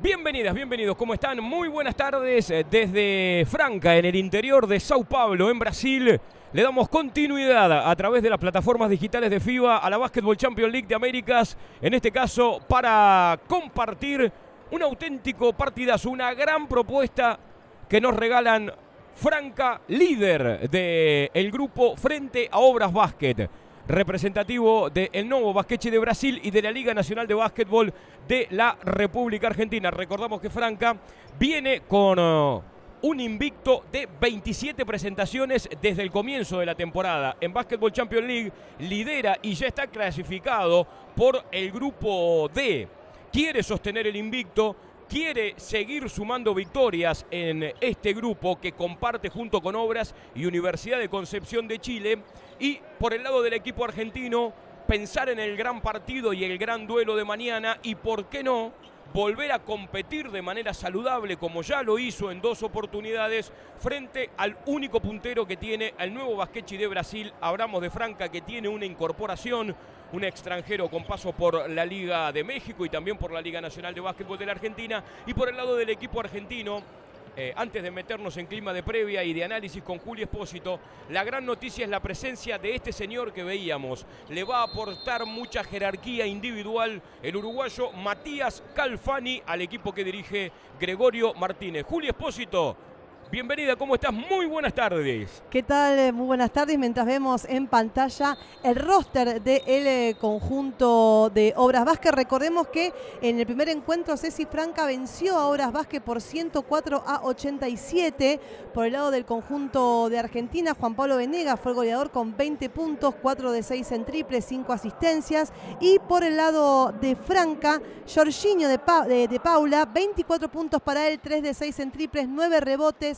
Bienvenidas, bienvenidos, ¿cómo están? Muy buenas tardes eh, desde Franca, en el interior de Sao Paulo, en Brasil. Le damos continuidad a través de las plataformas digitales de FIBA a la Basketball Champions League de Américas, en este caso para compartir un auténtico partidazo, una gran propuesta que nos regalan Franca, líder del grupo frente a Obras Básquet representativo del Novo Basqueche de Brasil y de la Liga Nacional de Básquetbol de la República Argentina. Recordamos que Franca viene con uh, un invicto de 27 presentaciones desde el comienzo de la temporada. En Basketball Champions League lidera y ya está clasificado por el grupo D. Quiere sostener el invicto quiere seguir sumando victorias en este grupo que comparte junto con Obras y Universidad de Concepción de Chile. Y por el lado del equipo argentino, pensar en el gran partido y el gran duelo de mañana y, ¿por qué no?, volver a competir de manera saludable como ya lo hizo en dos oportunidades frente al único puntero que tiene el nuevo Basquechi de Brasil, Abramos de Franca, que tiene una incorporación un extranjero con paso por la Liga de México y también por la Liga Nacional de Básquetbol de la Argentina. Y por el lado del equipo argentino, eh, antes de meternos en clima de previa y de análisis con Julio Espósito, la gran noticia es la presencia de este señor que veíamos. Le va a aportar mucha jerarquía individual el uruguayo Matías Calfani al equipo que dirige Gregorio Martínez. Julio Espósito, Bienvenida, ¿cómo estás? Muy buenas tardes. ¿Qué tal? Eh, muy buenas tardes. Mientras vemos en pantalla el roster del eh, conjunto de Obras Vázquez, recordemos que en el primer encuentro Ceci Franca venció a Obras Vázquez por 104 a 87. Por el lado del conjunto de Argentina, Juan Pablo Venegas fue el goleador con 20 puntos, 4 de 6 en triple, 5 asistencias. Y por el lado de Franca, Jorginho de, de Paula, 24 puntos para él, 3 de 6 en triples, 9 rebotes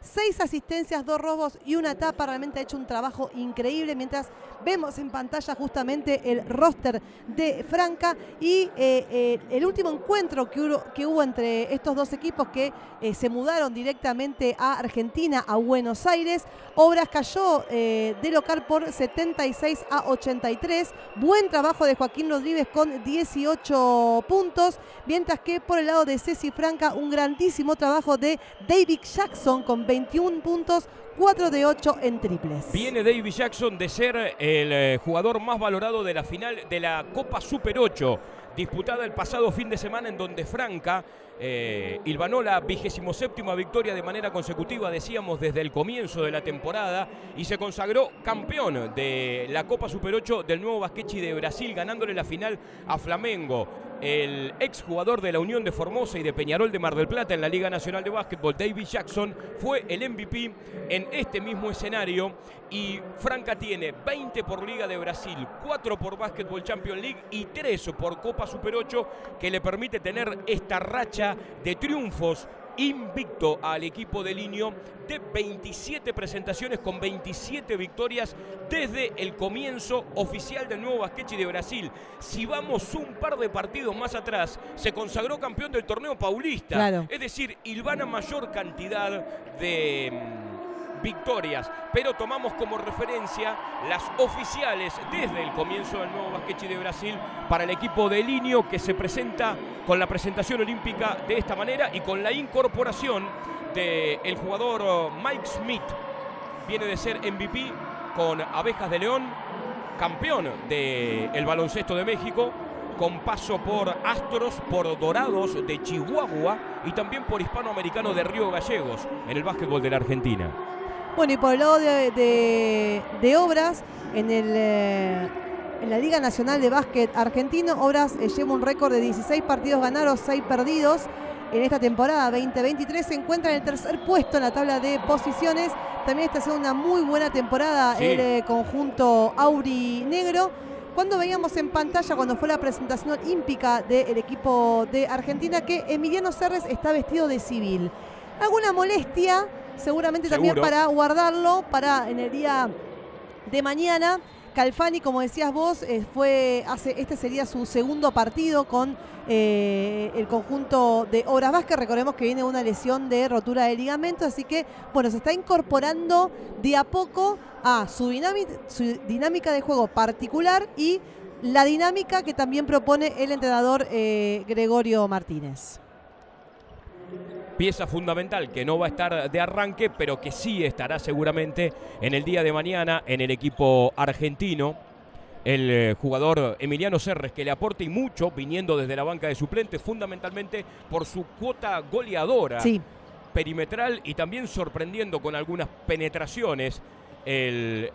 seis asistencias, dos robos y una tapa. Realmente ha hecho un trabajo increíble mientras vemos en pantalla justamente el roster de Franca y eh, eh, el último encuentro que hubo, entre estos dos equipos que eh, se mudaron directamente a Argentina, a Buenos Aires. Obras cayó de local por 76 a 83. Buen trabajo de Joaquín Rodríguez con 18 puntos, mientras que por el lado de Ceci Franca un grandísimo trabajo de David Jackson con 21 puntos, 4 de 8 en triples. Viene David Jackson de ser el eh, jugador más valorado de la final de la Copa Super 8, disputada el pasado fin de semana en donde Franca eh, la vigésimo séptima victoria de manera consecutiva, decíamos, desde el comienzo de la temporada y se consagró campeón de la Copa Super 8 del nuevo Basquechi de Brasil, ganándole la final a Flamengo. El exjugador de la Unión de Formosa y de Peñarol de Mar del Plata en la Liga Nacional de Básquetbol, David Jackson, fue el MVP en este mismo escenario. Y Franca tiene 20 por Liga de Brasil, 4 por Básquetbol Champions League y 3 por Copa Super 8 que le permite tener esta racha de triunfos invicto al equipo de Linio de 27 presentaciones con 27 victorias desde el comienzo oficial del nuevo Basquechi de Brasil. Si vamos un par de partidos más atrás, se consagró campeón del torneo paulista. Es decir, Ilvana mayor cantidad de mm, victorias, pero tomamos como referencia las oficiales desde el comienzo del nuevo Basquechi de Brasil para el equipo de Linio que se presenta con la presentación olímpica de esta manera y con la incorporación del jugador oh, Mike Smith. Viene de ser MVP con Abejas de León, campeón del baloncesto de México, con paso por Astros, por Dorados de Chihuahua y también por Hispanoamericano de Río Gallegos en el básquetbol de la Argentina. Bueno, y por el lado de, Obras, en, el, eh, en la Liga Nacional de Básquet Argentino, Obras eh, lleva un récord de 16 partidos ganados, 6 perdidos. En esta temporada 2023 se encuentra en el tercer puesto en la tabla de posiciones. También está haciendo una muy buena temporada el eh, conjunto Auri Negro. Cuando veíamos en pantalla, cuando fue la presentación olímpica del equipo de Argentina, que Emiliano Serres está vestido de civil. ¿Alguna molestia? Seguramente también para guardarlo para en el día de mañana. Calfani, como decías vos, eh, fue hace, este sería su segundo partido con eh, el conjunto de Obras Vázquez. Recordemos que viene una lesión de rotura de ligamento, así que bueno, se está incorporando de a poco a su, dinámica, de juego particular y la dinámica que también propone el entrenador eh, Gregorio Martínez. Pieza fundamental que no va a estar de arranque, pero que sí estará seguramente en el día de mañana en el equipo argentino. El eh, jugador Emiliano Serres, que le aporta y mucho viniendo desde la banca de suplentes, fundamentalmente por su cuota goleadora Sí, perimetral y también sorprendiendo con algunas penetraciones el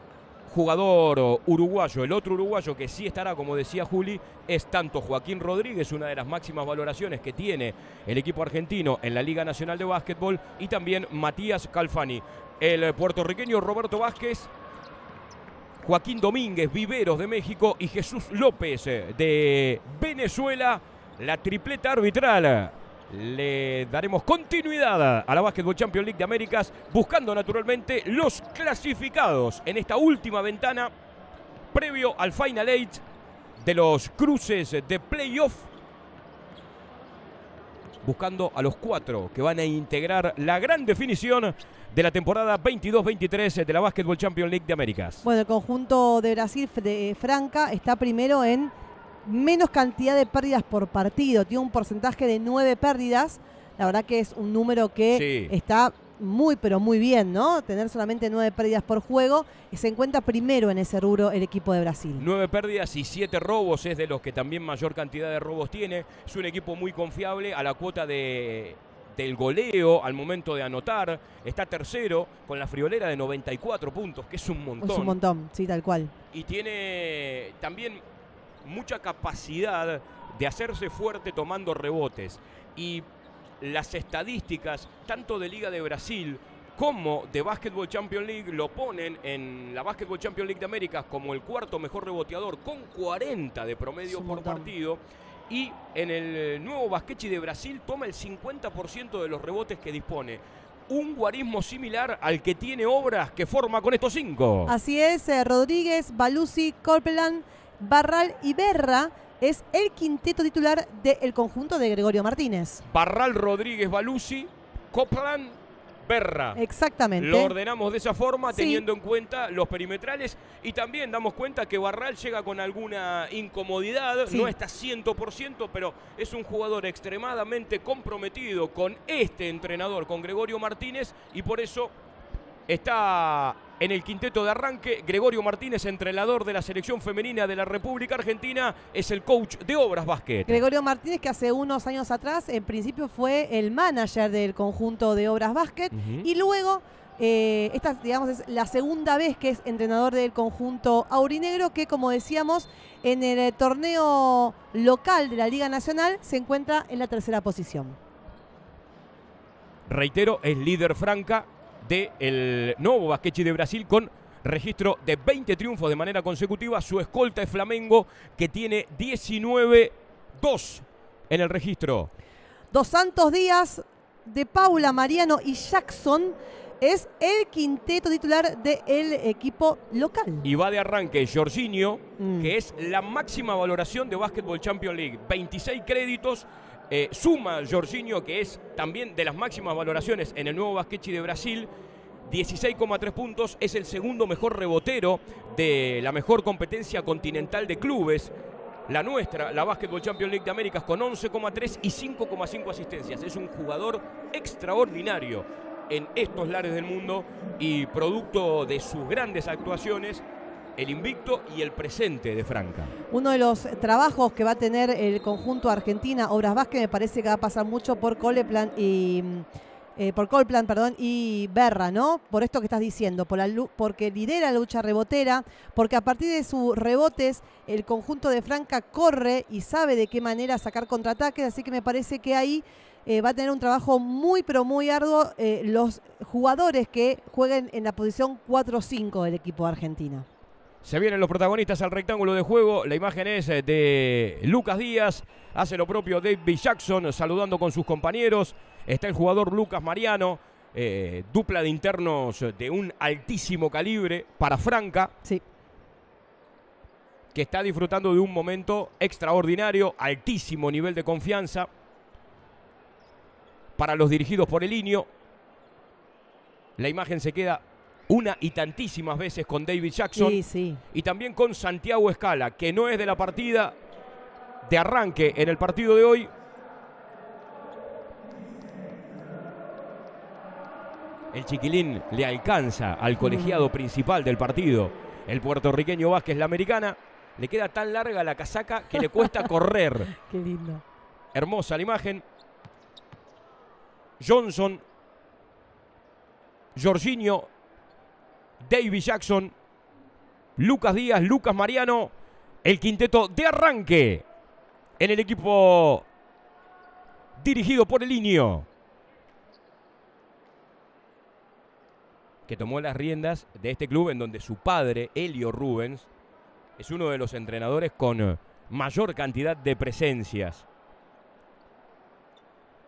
jugador uruguayo, el otro uruguayo que sí estará, como decía Juli, es tanto Joaquín Rodríguez, una de las máximas valoraciones que tiene el equipo argentino en la Liga Nacional de Básquetbol, y también Matías Calfani. El puertorriqueño Roberto Vázquez, Joaquín Domínguez, Viveros de México y Jesús López eh, de Venezuela, la tripleta arbitral. Le daremos continuidad a la Basketball Champions League de Américas, buscando naturalmente los clasificados en esta última ventana previo al Final Eight de los cruces de playoff. Buscando a los cuatro que van a integrar la gran definición de la temporada 22-23 de la Basketball Champions League de Américas. bueno, el conjunto de Brasil de Franca está primero en menos cantidad de pérdidas por partido. Tiene un porcentaje de nueve pérdidas. La verdad que es un número que Sí. está muy, pero muy bien, ¿no? Tener solamente nueve pérdidas por juego. Y se encuentra primero en ese rubro el equipo de Brasil. Nueve pérdidas y siete robos es de los que también mayor cantidad de robos tiene. Es un equipo muy confiable a la cuota de, del goleo al momento de anotar. Está tercero con la friolera de 94 puntos, que es un montón. Es un montón, sí, tal cual. Y tiene también mucha capacidad de hacerse fuerte tomando rebotes. Y las estadísticas, tanto de Liga de Brasil como de Basketball Champions League, lo ponen en la Basketball Champions League de Américas como el cuarto mejor reboteador, con 40 de promedio por montón. partido. Y en el nuevo Basquechi de Brasil toma el 50% de los rebotes que dispone. Un guarismo similar al que tiene obras que forma con estos cinco. Así es, eh, Rodríguez, Balusi, Corpelan, Barral y Berra es el quinteto titular del conjunto de Gregorio Martínez. Barral Rodríguez Balusi, Copland, Berra. Exactamente. Lo ordenamos de esa forma, Sí. teniendo en cuenta los perimetrales y también damos cuenta que Barral llega con alguna incomodidad, Sí. no está 100%, pero es un jugador extremadamente comprometido con este entrenador, con Gregorio Martínez, y por eso está en el quinteto de arranque. Gregorio Martínez, entrenador de la selección femenina de la República Argentina, es el coach de Obras Básquet. Gregorio Martínez, que hace unos años atrás, en principio fue el manager del conjunto de Obras Básquet, Ujú. y luego, eh, esta, digamos, es la segunda vez que es entrenador del conjunto aurinegro, que como decíamos, en el eh, torneo local de la Liga Nacional se encuentra en la tercera posición. reitero, es líder franca del nuevo Basquechi de Brasil con registro de 20 triunfos de manera consecutiva. Su escolta es Flamengo, que tiene 19-2 en el registro. Dos Santos Díaz, de Paula, Mariano y Jackson es el quinteto titular del equipo local. Y va de arranque Jorginho, Mm. que es la máxima valoración de Basketball Champions League. 26 créditos. Eh, suma Jorginho, que es también de las máximas valoraciones en el nuevo Basquechi de Brasil. 16,3 puntos. Es el segundo mejor rebotero de la mejor competencia continental de clubes. La nuestra, la Basketball Champions League de Américas, con 11,3 y 5,5 asistencias. Es un jugador extraordinario en estos lares del mundo y producto de sus grandes actuaciones, el invicto y el presente de Franca. Uno de los trabajos que va a tener el conjunto Argentina, Obras Vázquez, me parece que va a pasar mucho por Coleplan y mm, eh, por Colplan, perdón, y Berra, ¿no? Por esto que estás diciendo, por la porque lidera la lucha rebotera, porque a partir de sus rebotes el conjunto de Franca corre y sabe de qué manera sacar contraataques, así que me parece que ahí eh, va a tener un trabajo muy, pero muy arduo eh, los jugadores que jueguen en la posición 4-5 del equipo de Argentina. Se vienen los protagonistas al rectángulo de juego. La imagen es eh, de Lucas Díaz. Hace lo propio David Jackson saludando con sus compañeros. Está el jugador Lucas Mariano. eh, dupla de internos de un altísimo calibre para Franca. Sí. que está disfrutando de un momento extraordinario, altísimo nivel de confianza para los dirigidos por el Inio. La imagen se queda una y tantísimas veces con David Jackson Sí, sí. y también con Santiago Escala, que no es de la partida de arranque en el partido de hoy. El chiquilín le alcanza al colegiado principal del partido. El puertorriqueño Vázquez, la americana, le queda tan larga la casaca que le cuesta correr. Qué lindo. Hermosa la imagen. Johnson, Jorginho, David Jackson, Lucas Díaz, Lucas Mariano, el quinteto de arranque en el equipo dirigido por el Inio. Que tomó las riendas de este club en donde su padre, Elio Rubens, es uno de los entrenadores con mayor cantidad de presencias.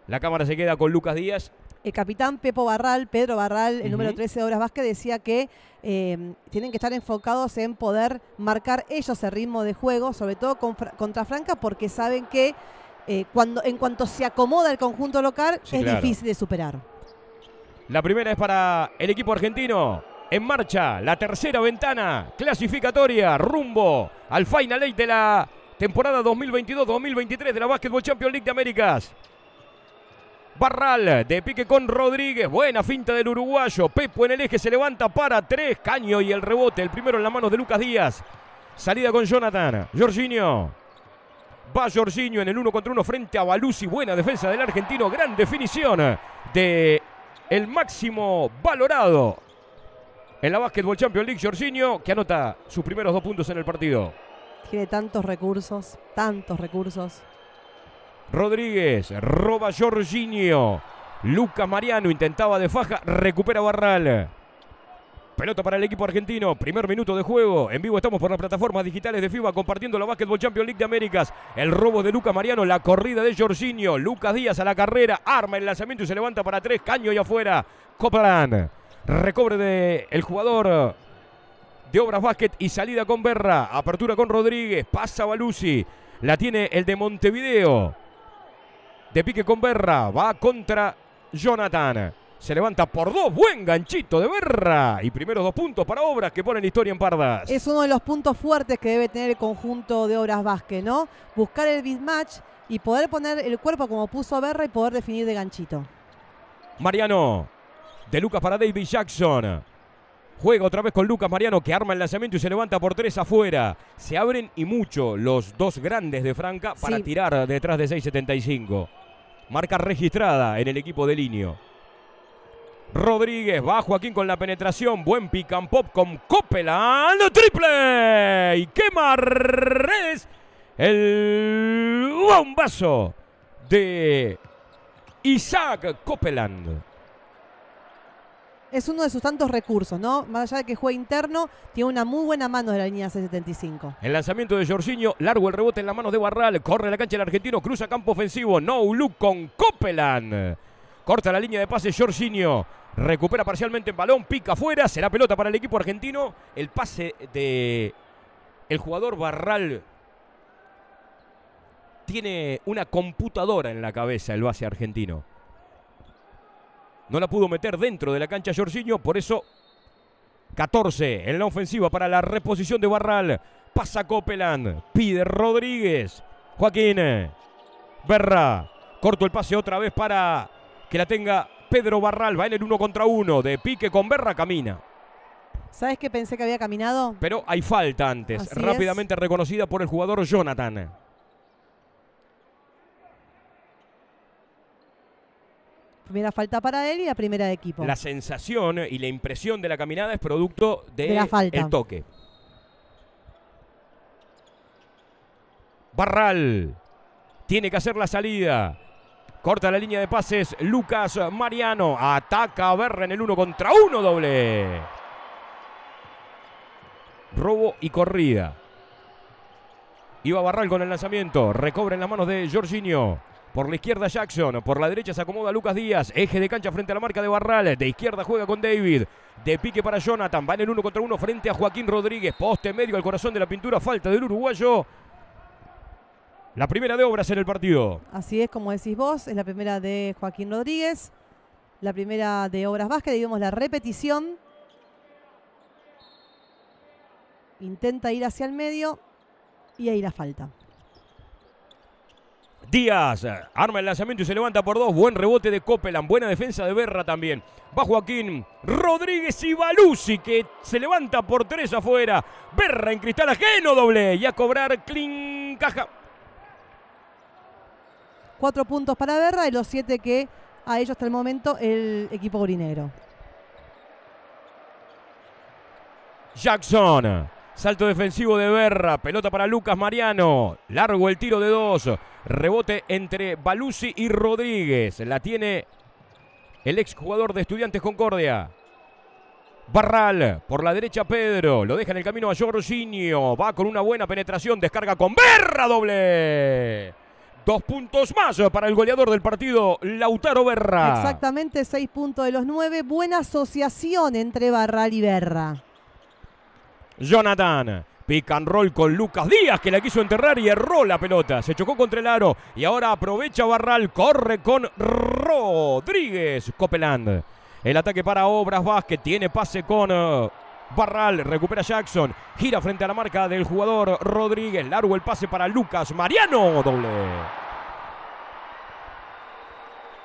La cámara se queda con Lucas Díaz. El capitán Pepo Barral, Pedro Barral, el número 13 de Obras Vázquez, decía que eh, tienen que estar enfocados en poder marcar ellos el ritmo de juego, sobre todo con contra Franca, porque saben que eh, cuando, en cuanto se acomoda el conjunto local, Sí, es claro. difícil de superar. La primera es para el equipo argentino. En marcha, la tercera ventana clasificatoria rumbo al Final Eight de la temporada 2022-2023 de la Basketball Champions League de Américas. Barral de pique con Rodríguez. Buena finta del uruguayo. Pepo en el eje se levanta para tres. Caño y el rebote. El primero en las manos de Lucas Díaz. Salida con Jonathan. Jorginho. Va Jorginho en el uno contra uno frente a Balusi. Buena defensa del argentino. Gran definición de el máximo valorado en la Basketball Champions League. Jorginho que anota sus primeros dos puntos en el partido. Tiene tantos recursos, tantos recursos. Rodríguez, roba Jorginho. Lucas Mariano intentaba de faja, recupera Barral. Pelota para el equipo argentino, primer minuto de juego. En vivo estamos por las plataformas digitales de FIBA compartiendo la Basketball Champions League de Américas. El robo de Lucas Mariano, la corrida de Jorginho. Lucas Díaz a la carrera, arma el lanzamiento y se levanta para tres. Caño y afuera. Copeland. Recobre de el jugador de Obras Básquet y salida con Berra. Apertura con Rodríguez. Pasa Balusi. La tiene el de Montevideo. De pique con Berra. Va contra Jonathan. Se levanta por dos. Buen ganchito de Berra. Y primeros dos puntos para Obras que ponen historia en pardas. Es uno de los puntos fuertes que debe tener el conjunto de Obras Vázquez, ¿no? Buscar el mismatch y poder poner el cuerpo como puso Berra y poder definir de ganchito. Mariano. De Lucas para David Jackson. Juega otra vez con Lucas Mariano que arma el lanzamiento y se levanta por tres afuera. Se abren y mucho los dos grandes de Franca para Sí. tirar detrás de 6.75. Marca registrada en el equipo de Linio. Rodríguez va Joaquín con la penetración. Buen pick and pop con Copeland. ¡Triple! Y quema redes. El bombazo de Isaac Copeland. Es uno de sus tantos recursos, ¿no? Más allá de que juega interno, tiene una muy buena mano de la línea C75. El lanzamiento de Jorginho, largo el rebote en las manos de Barral, corre la cancha el argentino, cruza campo ofensivo, no look con Copeland. Corta la línea de pase Jorginho, recupera parcialmente el balón, pica afuera, será pelota para el equipo argentino. El pase de el jugador Barral tiene una computadora en la cabeza el base argentino. No la pudo meter dentro de la cancha Jorginho, por eso 14 en la ofensiva para la reposición de Barral. Pasa Copeland, pide Rodríguez. Joaquín Berra. Corto el pase otra vez para que la tenga Pedro Barral. Va en el uno contra uno. De pique con Berra camina. ¿Sabes qué pensé que había caminado? Pero hay falta antes. Así rápidamente reconocida por el jugador Jonathan. Primera falta para él y la primera de equipo. La sensación y la impresión de la caminada es producto de, De la falta. el toque. Barral tiene que hacer la salida. Corta la línea de pases Lucas Mariano. Ataca a Berra en el uno contra uno doble. Robo y corrida. Iba Barral con el lanzamiento. Recobra en las manos de Jorginho. Por la izquierda Jackson. Por la derecha se acomoda Lucas Díaz. Eje de cancha frente a la marca de Barral. De izquierda juega con David. De pique para Jonathan. Va en el uno contra uno frente a Joaquín Rodríguez. Poste medio al corazón de la pintura. Falta del uruguayo. La primera de obras en el partido. Así es, como decís vos, es la primera de Joaquín Rodríguez, la primera de Obras Vázquez, y vemos la repetición. Intenta ir hacia el medio y ahí la falta. Díaz arma el lanzamiento y se levanta por dos. Buen rebote de Copeland. Buena defensa de Berra también. Va Joaquín Rodríguez y Balusi que se levanta por tres afuera. Berra en cristal ajeno doble. Y a cobrar Caja. Cuatro puntos para Berra y los siete que a ellos hasta el momento el equipo gorinero. Jackson. Salto defensivo de Berra. Pelota para Lucas Mariano. Largo el tiro de dos. Rebote entre Balusi y Rodríguez. La tiene el exjugador de Estudiantes Concordia. Barral, por la derecha Pedro, lo deja en el camino a Jorginho, va con una buena penetración, descarga con Berra doble. Dos puntos más para el goleador del partido, Lautaro Berra. Exactamente, seis puntos de los nueve. Buena asociación entre Barral y Berra. Jonathan. Pick and con Lucas Díaz que la quiso enterrar y erró la pelota. Se chocó contra el aro y ahora aprovecha Barral. Corre con Rodríguez Copeland. El ataque para Obras Vázquez. Tiene pase con uh, Barral. Recupera Jackson. Gira frente a la marca del jugador Rodríguez. Largo el pase para Lucas Mariano. Doble.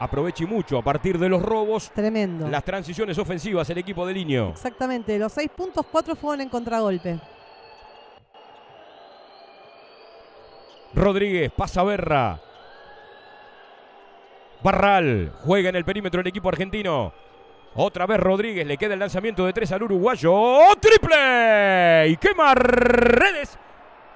Aproveche mucho a partir de los robos. Tremendo. Las transiciones ofensivas, el equipo de Liño. Exactamente, los seis puntos, cuatro fueron en contragolpe. Rodríguez, pasa Berra. Barral, juega en el perímetro el equipo argentino. Otra vez Rodríguez, le queda el lanzamiento de tres al uruguayo. ¡Triple! Y quema redes.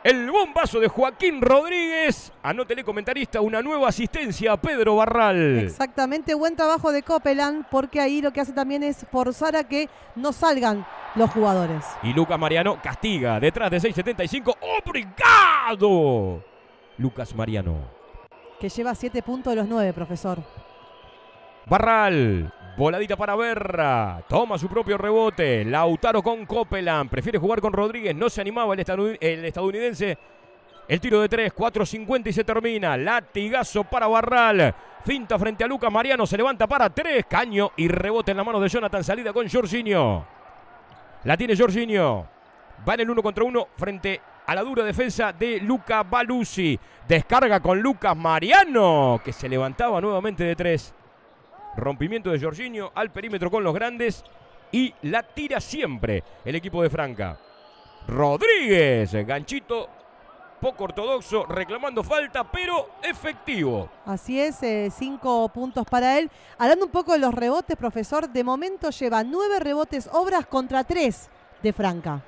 El bombazo de Joaquín Rodríguez. Anótele comentarista, una nueva asistencia a Pedro Barral. Exactamente, buen trabajo de Copeland, porque ahí lo que hace también es forzar a que no salgan los jugadores. Y Lucas Mariano castiga detrás de 6.75. ¡Obrigado! Lucas Mariano. Que lleva siete puntos de los nueve, profesor. Barral, voladita para Berra, toma su propio rebote, Lautaro con Copeland, prefiere jugar con Rodríguez, no se animaba el, estadounidense. El tiro de 3, 4.50 y se termina. Latigazo para Barral. Finta frente a Lucas Mariano. Se levanta para 3. Caño y rebote en la mano de Jonathan. Salida con Jorginho. La tiene Jorginho. Va en el uno contra uno frente a la dura defensa de Luca Balusi. Descarga con Lucas Mariano, que se levantaba nuevamente de tres. Rompimiento de Jorginho al perímetro con los grandes. Y la tira siempre el equipo de Franca. Rodríguez, ganchito poco ortodoxo, reclamando falta, pero efectivo. Así es, eh, cinco puntos para él. Hablando un poco de los rebotes, profesor, de momento lleva nueve rebotes obras contra tres de Franca.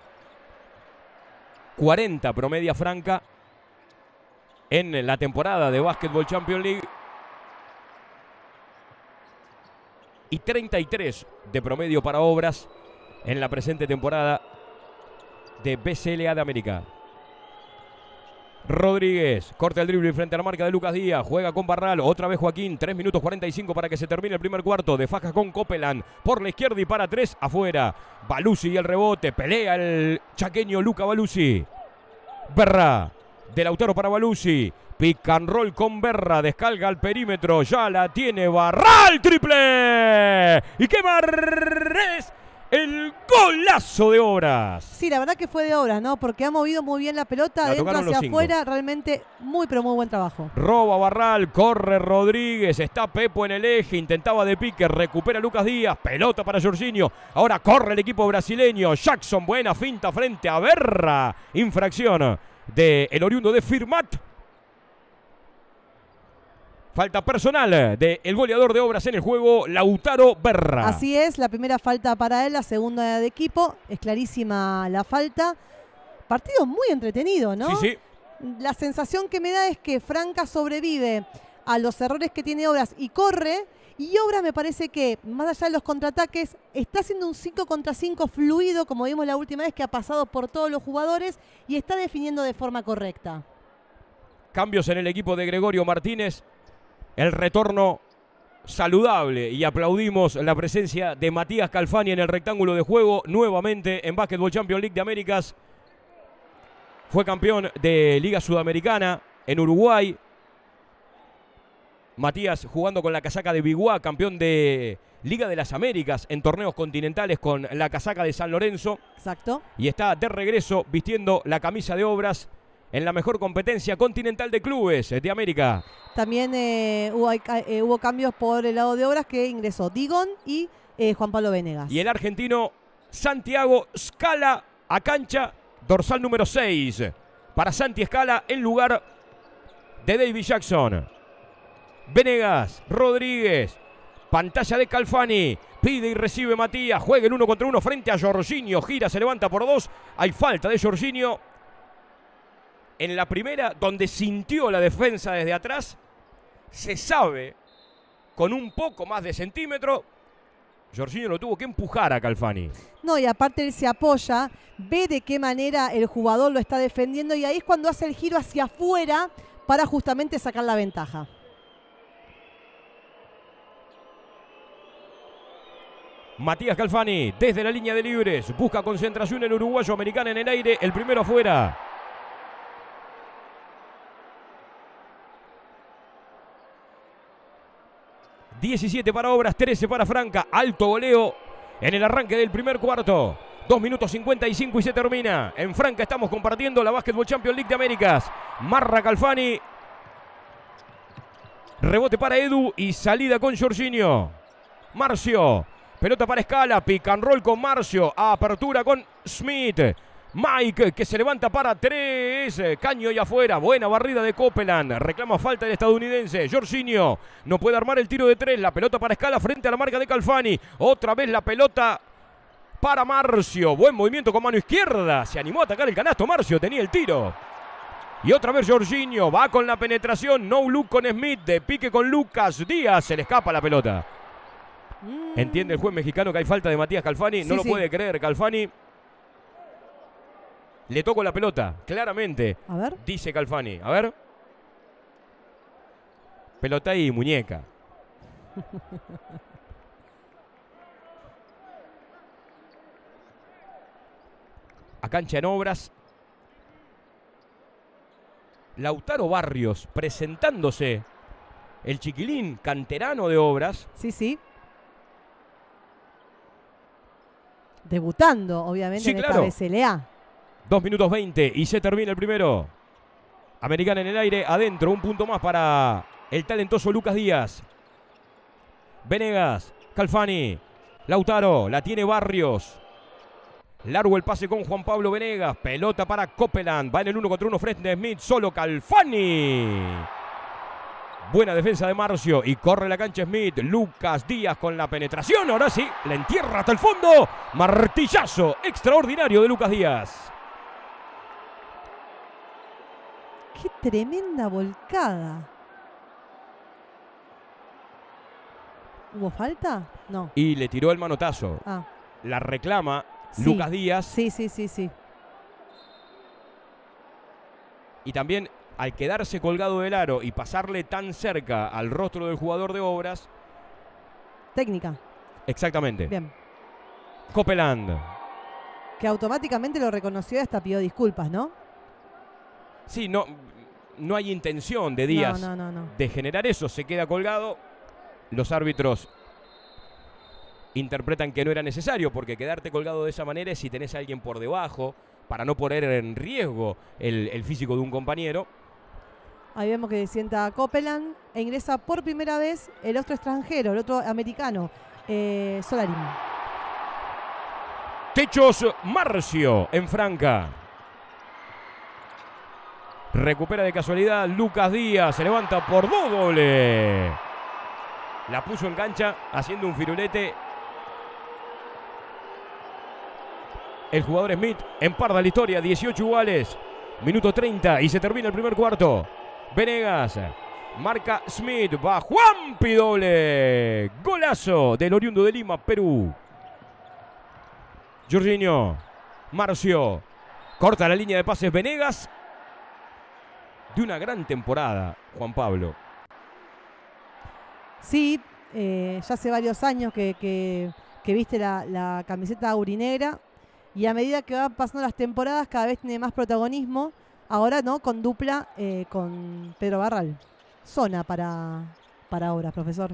40 promedia Franca en la temporada de Basketball Champions League. Y 33 de promedio para Obras en la presente temporada de BCLA de América. Rodríguez corta el drible frente a la marca de Lucas Díaz. Juega con Barral. Otra vez Joaquín. 3 minutos 45 para que se termine el primer cuarto. De faja con Copeland. Por la izquierda y para 3 afuera. Balusi y el rebote. Pelea el chaqueño Luca Balusi. Berra. Del Lautaro para Balusi. Pick and roll con Berra. Descarga al perímetro. Ya la tiene Barral. Triple. Y qué redes el golazo de Obras. Sí, la verdad que fue de Obras, ¿no? Porque ha movido muy bien la pelota, de dentro hacia afuera, realmente muy, pero muy buen trabajo. Roba Barral, corre Rodríguez, está Pepo en el eje, intentaba de pique, recupera Lucas Díaz, pelota para Jorginho, ahora corre el equipo brasileño, Jackson, buena finta frente a Berra, infracción de el oriundo de Firmat. Falta personal del el goleador de obras en el juego, Lautaro Berra. Así es, la primera falta para él, la segunda de equipo. Es clarísima la falta. Partido muy entretenido, ¿no? Sí, sí. La sensación que me da es que Franca sobrevive a los errores que tiene Obras y corre. Y Obras me parece que, más allá de los contraataques, está haciendo un 5 contra 5 fluido, como vimos la última vez, que ha pasado por todos los jugadores y está definiendo de forma correcta. Cambios en el equipo de Gregorio Martínez el retorno saludable y aplaudimos la presencia de Matías Calfani en el rectángulo de juego nuevamente en Basketball Champions League de Américas. Fue campeón de Liga Sudamericana en Uruguay. Matías jugando con la casaca de Biguá, campeón de Liga de las Américas en torneos continentales con la casaca de San Lorenzo. Exacto. Y está de regreso vistiendo la camisa de obras en la mejor competencia continental de clubes de América. También eh, hubo, eh, hubo, cambios por el lado de obras que ingresó Digón y eh, Juan Pablo Venegas. Y el argentino Santiago Scala a cancha, dorsal número 6. Para Santi Scala en lugar de David Jackson. Venegas, Rodríguez, pantalla de Calfani, pide y recibe Matías, juega el uno contra uno frente a Jorginho, gira, se levanta por dos, hay falta de Jorginho. En la primera, donde sintió la defensa desde atrás, se sabe, con un poco más de centímetro, Jorginho lo tuvo que empujar a Calfani. No, y aparte él se apoya, ve de qué manera el jugador lo está defendiendo y ahí es cuando hace el giro hacia afuera para justamente sacar la ventaja. Matías Calfani desde la línea de libres. Busca concentración el uruguayo americano en el aire. El primero afuera. ...17 para Obras, 13 para Franca... ...alto goleo en el arranque del primer cuarto... ...2 minutos 55 y se termina... ...en Franca estamos compartiendo la Basketball Champions League de Américas... ...Marra Calfani... ...rebote para Edu y salida con Jorginho... ...Marcio... Pelota para Escala, pick and roll con Marcio. Apertura con Smith. Mike que se levanta para tres. Caño y afuera. Buena barrida de Copeland. Reclama falta el estadounidense. Jorginho no puede armar el tiro de tres. La pelota para Escala frente a la marca de Calfani. Otra vez la pelota para Marcio. Buen movimiento con mano izquierda. Se animó a atacar el canasto. Marcio tenía el tiro. Y otra vez Jorginho va con la penetración. No look con Smith. De pique con Lucas Díaz. Se le escapa la pelota. Mm. Entiende el juez mexicano que hay falta de Matías Calfani. no lo puede creer Calfani. Le tocó la pelota, claramente. A ver. Dice Calfani. A ver. Pelota y muñeca. A cancha en obras. Lautaro Barrios presentándose. El chiquilín canterano de obras. Sí, sí. debutando, obviamente, en esta BCLA. Dos minutos 20 y se termina el primero. Americana en el aire, adentro, un punto más para el talentoso Lucas Díaz. Venegas, Calfani, Lautaro, la tiene Barrios. Largo el pase con Juan Pablo Venegas. Pelota para Copeland. Va en el uno contra uno frente a Smith. Solo Calfani. Buena defensa de Marcio y corre la cancha Smith. Lucas Díaz con la penetración. Ahora sí, la entierra hasta el fondo. Martillazo extraordinario de Lucas Díaz. Qué tremenda volcada. ¿Hubo falta? No. Y le tiró el manotazo. Ah. La reclama Lucas Díaz. Sí, sí, sí, sí. Y también al quedarse colgado del aro y pasarle tan cerca al rostro del jugador de obras. Técnica. Exactamente. Bien. Copeland. Que automáticamente lo reconoció y hasta pidió disculpas, ¿no? Sí, no, no hay intención de Díaz de generar eso. Se queda colgado. Los árbitros interpretan que no era necesario porque quedarte colgado de esa manera es si tenés a alguien por debajo para no poner en riesgo el físico de un compañero. Ahí vemos que sienta Copeland e ingresa por primera vez el otro extranjero, el otro americano, eh, Solarín. Techos Marcio en Franca. Recupera de casualidad Lucas Díaz. Se levanta por dos goles. La puso en cancha haciendo un firulete. El jugador Smith emparda la historia. 18 iguales. Minuto 30 y se termina el primer cuarto. Venegas. Marca Smith. Va Juan Pidole. Golazo del oriundo de Lima, Perú. Jorginho. Marcio. Corta la línea de pases Venegas. De una gran temporada, Juan Pablo. Sí, eh, ya hace varios años que, viste la, la, camiseta aurinera y a medida que van pasando las temporadas cada vez tiene más protagonismo. Ahora no, con dupla eh, con Pedro Barral. Zona para, para obras, profesor.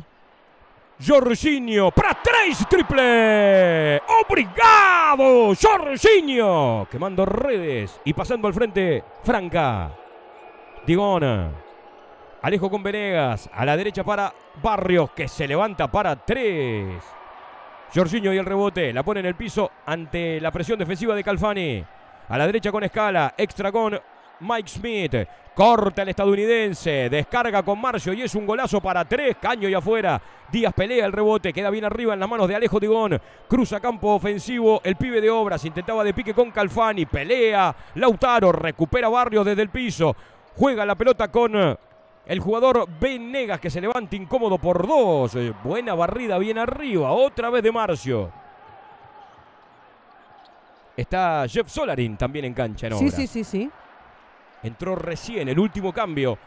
Jorginho para tres triple. Obrigado, Jorginho. Quemando redes y pasando al frente, Franca. Digona. Alejo con Venegas. A la derecha para Barrios, que se levanta para tres. Jorginho y el rebote. La pone en el piso ante la presión defensiva de Calfani. A la derecha con Escala. Extra con Mike Smith. Corta el estadounidense. Descarga con Marcio y es un golazo para tres. Caño y afuera. Díaz pelea el rebote. Queda bien arriba en las manos de Alejo Digón. Cruza campo ofensivo. El pibe de obras. Intentaba de pique con Calfani. Pelea. Lautaro. Recupera Barrios desde el piso. Juega la pelota con el jugador Venegas que se levanta incómodo por dos. Buena barrida bien arriba. Otra vez de Marcio. Está Jeff Solarin también en cancha en Sí, sí, sí, sí. Entró recién el último cambio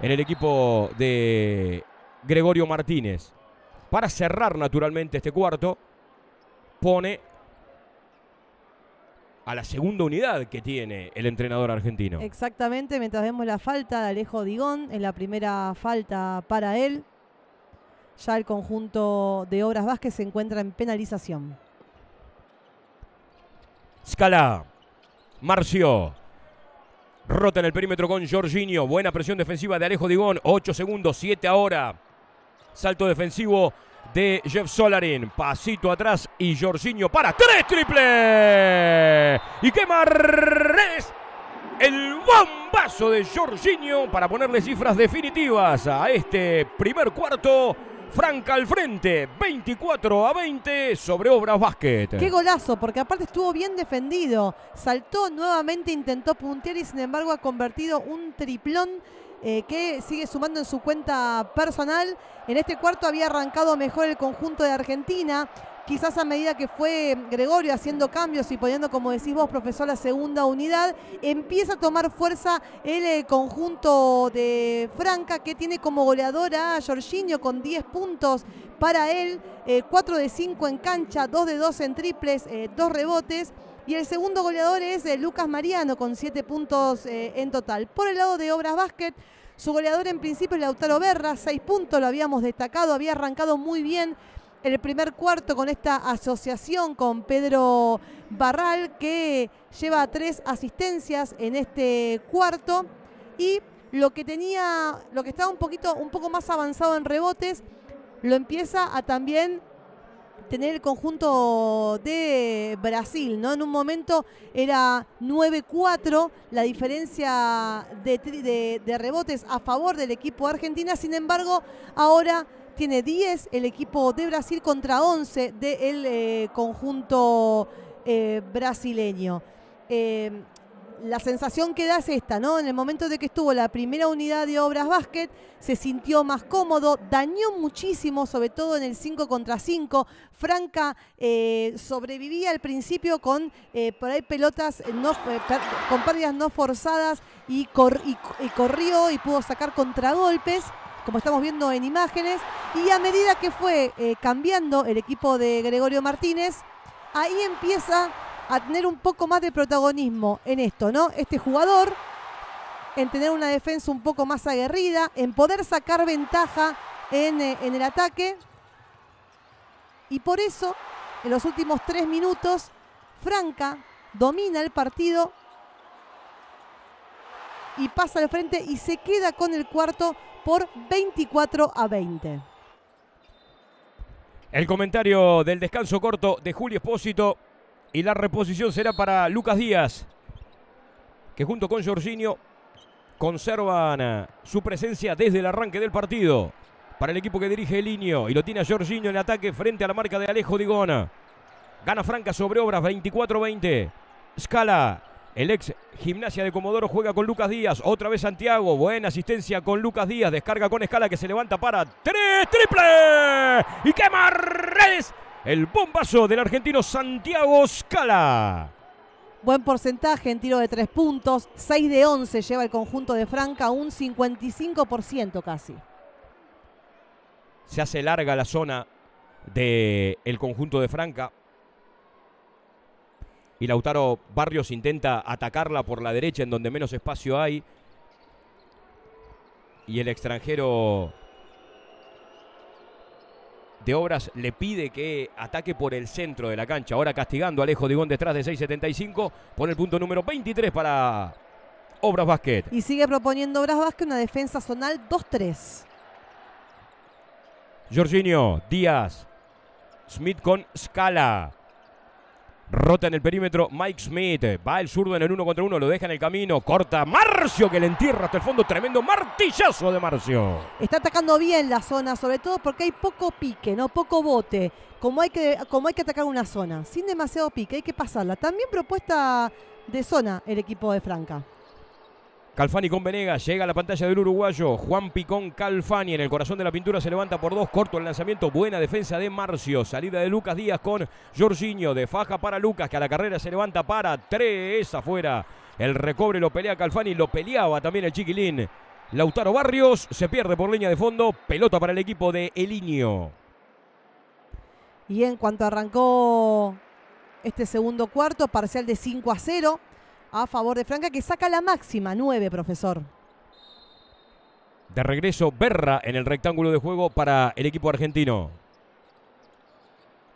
en el equipo de Gregorio Martínez. Para cerrar naturalmente este cuarto, pone a la segunda unidad que tiene el entrenador argentino. Exactamente, mientras vemos la falta de Alejo Digón, en la primera falta para él, ya el conjunto de Obras Vázquez se encuentra en penalización. Scala, Marcio, rota en el perímetro con Jorginho, buena presión defensiva de Alejo Digón, 8 segundos, 7 ahora. Salto defensivo de Jeff Solarin. Pasito atrás y Jorginho para tres triple. Y qué marres. El bombazo de Jorginho para ponerle cifras definitivas a este primer cuarto. Franca al frente, 24 a 20 sobre Obras Básquet. Qué golazo, porque aparte estuvo bien defendido. Saltó nuevamente, intentó puntear y sin embargo ha convertido un triplón eh, que sigue sumando en su cuenta personal. En este cuarto había arrancado mejor el conjunto de Argentina. Quizás a medida que fue Gregorio haciendo cambios y poniendo, como decís vos, profesor, la segunda unidad, empieza a tomar fuerza el eh, conjunto de Franca, que tiene como goleadora a Jorginho con 10 puntos para él, 4 eh, de 5 en cancha, 2 de 2 en triples, 2 rebotes. Y el segundo goleador es eh, Lucas Mariano con siete puntos eh, en total. Por el lado de Obras Básquet, su goleador en principio es Lautaro Berra, seis puntos, lo habíamos destacado, había arrancado muy bien en el primer cuarto con esta asociación con Pedro Barral, que lleva tres asistencias en este cuarto. Y lo que tenía, lo que estaba un poquito, un poco más avanzado en rebotes, lo empieza a también tener el conjunto de Brasil, ¿no? En un momento era 9-4 la diferencia de, rebotes a favor del equipo de Argentina, sin embargo, ahora tiene 10 el equipo de Brasil contra 11 del eh, conjunto eh, brasileño. Eh, la sensación que da es esta, ¿no? En el momento de que estuvo la primera unidad de Obras Básquet, se sintió más cómodo, dañó muchísimo, sobre todo en el 5 contra 5. Franca eh, sobrevivía al principio con eh, por ahí pelotas eh, con pérdidas no forzadas y, corrió y pudo sacar contragolpes como estamos viendo en imágenes, y a medida que fue cambiando el equipo de Gregorio Martínez, ahí empieza a tener un poco más de protagonismo en esto, ¿no? Este jugador, en tener una defensa un poco más aguerrida, en poder sacar ventaja en, eh, en el ataque. Y por eso, en los últimos tres minutos, Franca domina el partido y pasa al frente y se queda con el cuarto por 24 a 20. El comentario del descanso corto de Julio Espósito y la reposición será para Lucas Díaz, que junto con Jorginho conservan eh, su presencia desde el arranque del partido. Para el equipo que dirige el Niño y lo tiene a Jorginho en ataque frente a la marca de Alejo Digona. Gana Franca sobre obras 24-20. Scala, el ex gimnasia de Comodoro juega con Lucas Díaz. Otra vez Santiago. Buena asistencia con Lucas Díaz. Descarga con Escala que se levanta para tres. Triple. Y quema redes. El bombazo del argentino Santiago Scala. Buen porcentaje en tiro de tres puntos. 6 de 11 lleva el conjunto de Franca, un 55% casi. Se hace larga la zona del conjunto de Franca. Y Lautaro Barrios intenta atacarla por la derecha en donde menos espacio hay. Y el extranjero de Obras le pide que ataque por el centro de la cancha. Ahora castigando a Alejo Digón detrás de 6.75. Pone el punto número 23 para Obras Basket. Y sigue proponiendo Obras Basket una defensa zonal 2-3. Jorginho, Díaz, Smith con Scala. Rota en el perímetro Mike Smith. Va el zurdo en el uno contra uno. Lo deja en el camino. Corta Marcio que le entierra hasta el fondo. Tremendo martillazo de Marcio. Está atacando bien la zona, sobre todo porque hay poco pique, no poco bote. Como hay que, como hay que atacar una zona. Sin demasiado pique, hay que pasarla. También propuesta de zona el equipo de Franca. Calfani con Venegas, llega a la pantalla del uruguayo. Juan Picón Calfani en el corazón de la pintura se levanta por dos, corto el lanzamiento, buena defensa de Marcio. Salida de Lucas Díaz con Jorginho, de faja para Lucas, que a la carrera se levanta para tres afuera. El recobre lo pelea Calfani, lo peleaba también el chiquilín. Lautaro Barrios se pierde por línea de fondo, pelota para el equipo de Eliño. Y en cuanto arrancó este segundo cuarto, parcial de 5 a 0 a favor de Franca, que saca la máxima, 9, profesor. De regreso, Berra en el rectángulo de juego para el equipo argentino.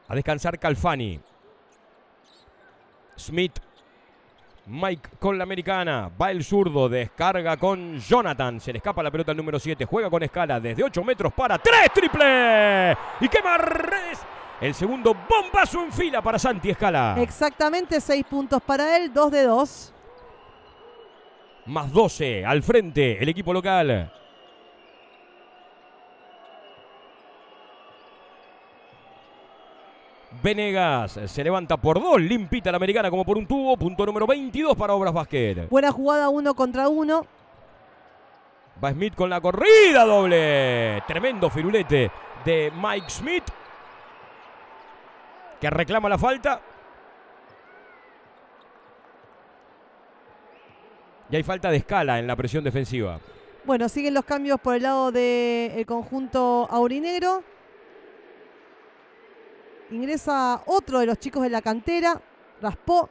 A descansar Calfani. Smith. Mike con la americana. Va el zurdo. Descarga con Jonathan. Se le escapa la pelota al número 7. Juega con escala desde 8 metros para 3. Triple. Y quema redes. El segundo bombazo en fila para Santi Escala. Exactamente 6 puntos para él. 2 de 2. Más 12 al frente el equipo local. Venegas se levanta por dos, limpita la americana como por un tubo, punto número 22 para Obras Basket. Buena jugada uno contra uno. Va Smith con la corrida doble. Tremendo firulete de Mike Smith. Que reclama la falta. Y hay falta de escala en la presión defensiva. Bueno, siguen los cambios por el lado del conjunto aurinegro. Ingresa otro de los chicos de la cantera, Raspó.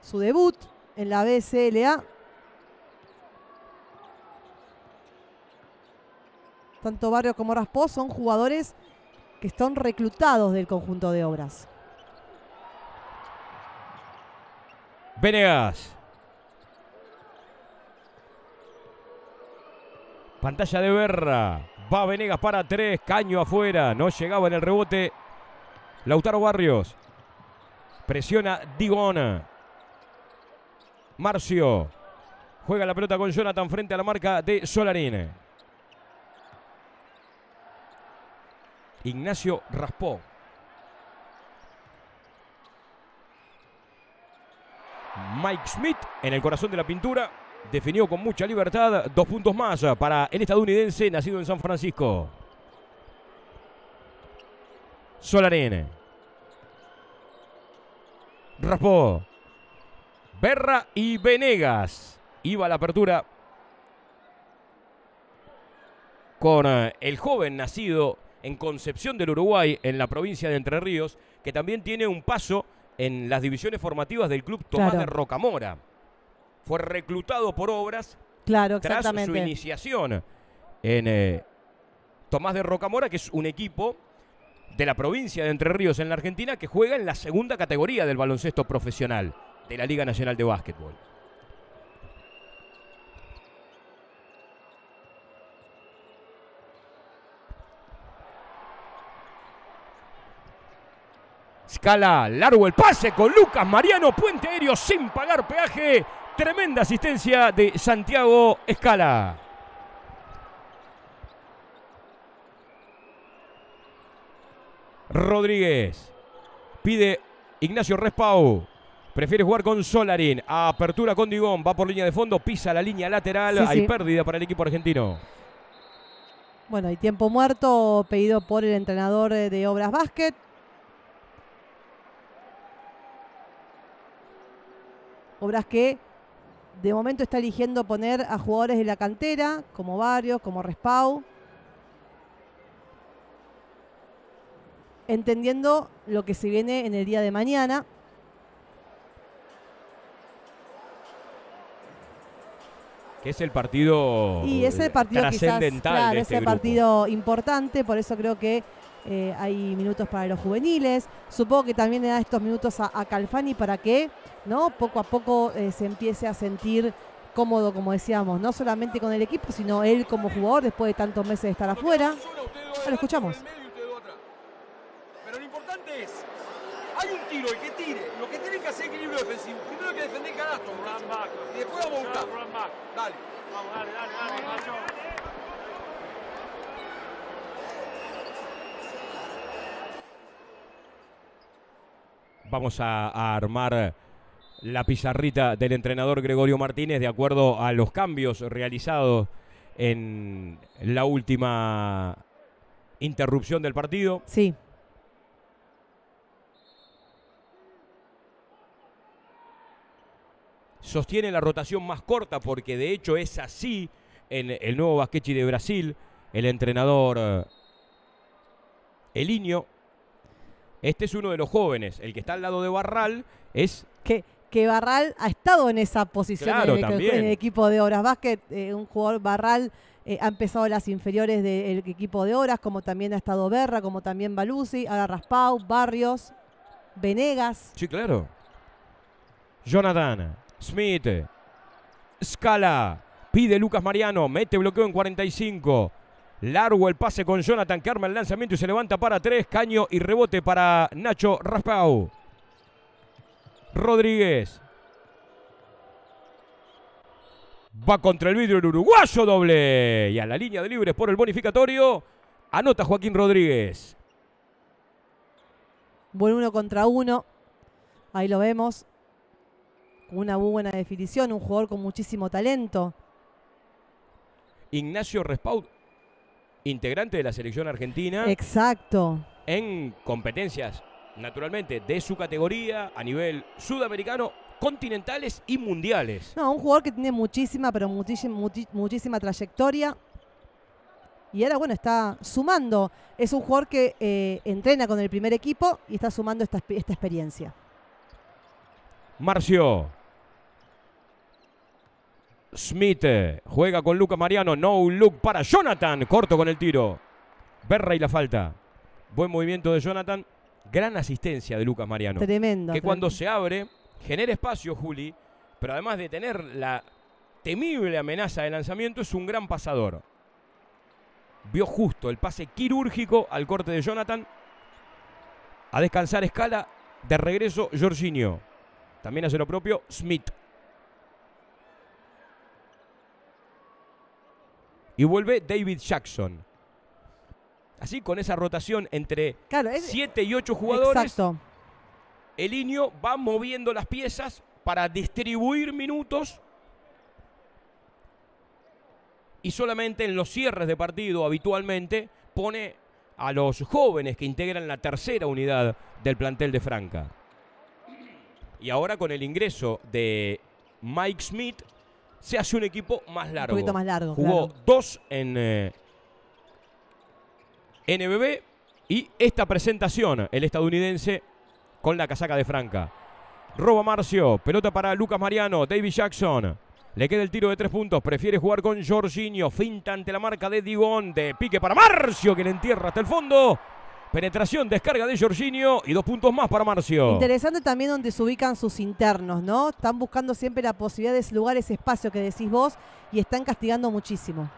Su debut en la BCLA. Tanto Barrio como Raspó son jugadores que están reclutados del conjunto de obras. Venegas. Pantalla de Berra. Va Venegas para tres. Caño afuera. No llegaba en el rebote. Lautaro Barrios. Presiona Digona. Marcio. Juega la pelota con Jonathan frente a la marca de Solarín. Ignacio Raspó. Mike Smith en el corazón de la pintura. Definió con mucha libertad. Dos puntos más para el estadounidense nacido en San Francisco. Solarén. Raspó. Berra y Venegas. Iba a la apertura con eh, el joven nacido en Concepción del Uruguay, en la provincia de Entre Ríos, que también tiene un paso en las divisiones formativas del club Tomás Claro. de Rocamora. Fue reclutado por obras Claro, tras su iniciación en eh, Tomás de Rocamora, que es un equipo de la provincia de Entre Ríos en la Argentina que juega en la segunda categoría del baloncesto profesional de la Liga Nacional de Básquetbol. Scala, largo el pase con Lucas Mariano, puente aéreo sin pagar peaje. Tremenda asistencia de Santiago Escala. Rodríguez. Pide Ignacio Respau. Prefiere jugar con Solarín. Apertura con Digón. Va por línea de fondo. Pisa la línea lateral. Sí, Hay sí. pérdida para el equipo argentino. Bueno, hay tiempo muerto pedido por el entrenador de Obras Básquet. Obras que de momento está eligiendo poner a jugadores de la cantera, como Barrios, como Respau. Entendiendo lo que se viene en el día de mañana. Que es el partido Y es el partido quizás, trascendental claro, de es el grupo. partido importante, por eso creo que eh, hay minutos para los juveniles. Supongo que también le da estos minutos a, a Calfani para que, ¿no? Poco a poco eh, se empiece a sentir cómodo, como decíamos, no solamente con el equipo, sino él como jugador después de tantos meses de estar afuera. Lo escuchamos. Pero lo importante es, hay un tiro, el que tire, lo que tiene que hacer equilibrio defensivo. Primero hay que defender canasto, y después vamos a buscar. Dale. Vamos a, a armar la pizarrita del entrenador Gregorio Martínez de acuerdo a los cambios realizados en la última interrupción del partido. Sí, sostiene la rotación más corta porque de hecho es así en el nuevo Basquechi de Brasil, el entrenador eh, Elinho. Este es uno de los jóvenes, el que está al lado de Barral es que, que Barral ha estado en esa posición Claro, en, el, también. en el equipo de Obras Básquet. eh, un jugador Barral eh, ha empezado las inferiores del equipo de Obras, como también ha estado Berra, como también Baluzzi, ahora Raspau, Barrios, Venegas. Sí, claro. Jonathan, Smith, Scala, pide Lucas Mariano, mete bloqueo en 45. Largo el pase con Jonathan arma el lanzamiento y se levanta para tres. Caño y rebote para Nacho Raspau. Rodríguez. Va contra el vidrio el uruguayo doble. Y a la línea de libres por el bonificatorio. Anota Joaquín Rodríguez. Buen uno contra uno. Ahí lo vemos. Una muy buena definición, un jugador con muchísimo talento. Ignacio Respaud, integrante de la selección argentina. Exacto. en competencias, naturalmente, de su categoría a nivel sudamericano, continentales y mundiales. No, un jugador que tiene muchísima, pero muchísima, muchísima trayectoria. Y ahora, bueno, está sumando. Es un jugador que eh, entrena con el primer equipo y está sumando esta, esta experiencia. Marcio. Smith eh, juega con Luca Mariano. No look para Jonathan. Corto con el tiro. Berra y la falta. Buen movimiento de Jonathan. Gran asistencia de Lucas Mariano. Tremendo. que cuando se abre, genera espacio, Juli, pero además de tener la temible amenaza de lanzamiento, es un gran pasador. Vio justo el pase quirúrgico al corte de Jonathan. A descansar escala. De regreso, Jorginho. También hace lo propio Smith. Y vuelve David Jackson. Así con esa rotación entre Claro, es- 7 y 8 jugadores. Exacto. El Inio va moviendo las piezas para distribuir minutos y solamente en los cierres de partido habitualmente pone a los jóvenes que integran la tercera unidad del plantel de Franca. Y ahora con el ingreso de Mike Smith se hace un equipo más largo. poquito más largo, Jugó claro. dos en eh, NBB y esta presentación, el estadounidense con la casaca de Franca. Roba Marcio, pelota para Lucas Mariano, David Jackson. Le queda el tiro de tres puntos, prefiere jugar con Jorginho, finta ante la marca de Digón, de pique para Marcio, que le entierra hasta el fondo. Penetración, descarga de Jorginho y dos puntos más para Marcio. Interesante también donde se ubican sus internos, ¿no? Están buscando siempre la posibilidad de ese lugar, ese espacio que decís vos, y están castigando muchísimo.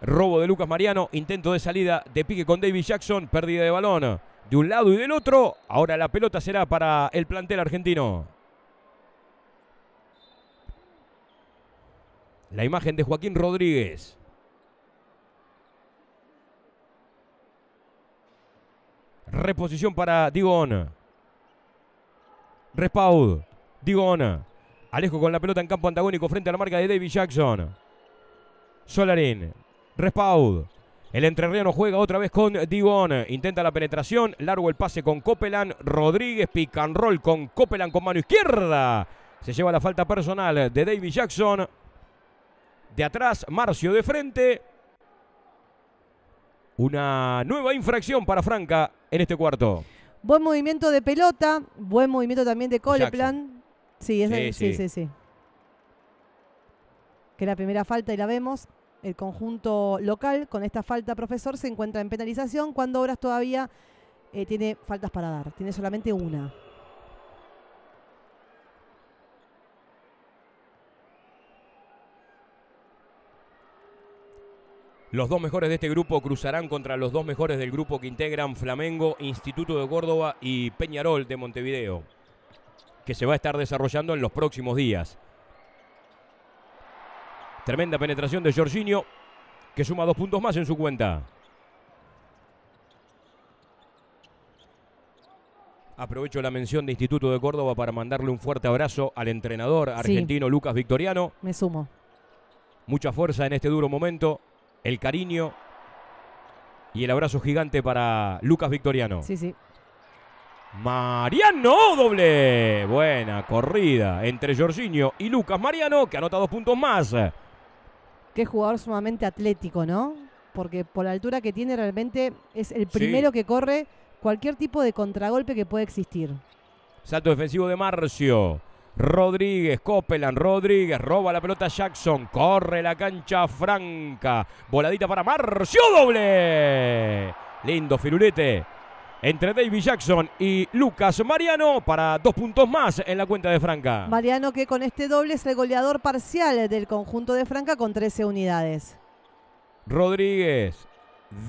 Robo de Lucas Mariano, intento de salida de pique con David Jackson, pérdida de balón de un lado y del otro. Ahora la pelota será para el plantel argentino. La imagen de Joaquín Rodríguez. Reposición para Digón. Respaud. Digón. Alejo con la pelota en campo antagónico frente a la marca de David Jackson. Solarín. Respaud. El entrerriano juega otra vez con Digón. Intenta la penetración. Largo el pase con Copeland. Rodríguez roll con Copeland con mano izquierda. Se lleva la falta personal de David Jackson. De atrás, Marcio de frente. Una nueva infracción para Franca en este cuarto. Buen movimiento de pelota, buen movimiento también de Coleplan. Sí, es Sí, sí. sí, sí. que la primera falta y la vemos. El conjunto local con esta falta, profesor, se encuentra en penalización cuando Obras todavía eh, tiene faltas para dar. Tiene solamente una. Los dos mejores de este grupo cruzarán contra los dos mejores del grupo que integran Flamengo, Instituto de Córdoba y Peñarol de Montevideo, que se va a estar desarrollando en los próximos días. Tremenda penetración de Jorginho, que suma dos puntos más en su cuenta. Aprovecho la mención de Instituto de Córdoba para mandarle un fuerte abrazo al entrenador argentino Lucas Victoriano. Me sumo. Mucha fuerza en este duro momento el cariño y el abrazo gigante para Lucas Victoriano. Sí, sí. Mariano, doble. Buena corrida entre Jorginho y Lucas Mariano, que anota dos puntos más. Qué jugador sumamente atlético, ¿no? Porque por la altura que tiene realmente es el primero que corre cualquier tipo de contragolpe que pueda existir. Salto defensivo de Marcio. Rodríguez, Copeland, Rodríguez, roba la pelota Jackson, corre la cancha franca, voladita para Marcio, doble. Lindo firulete entre David Jackson y Lucas Mariano para dos puntos más en la cuenta de Franca. Mariano que con este doble es el goleador parcial del conjunto de Franca con 13 unidades. Rodríguez,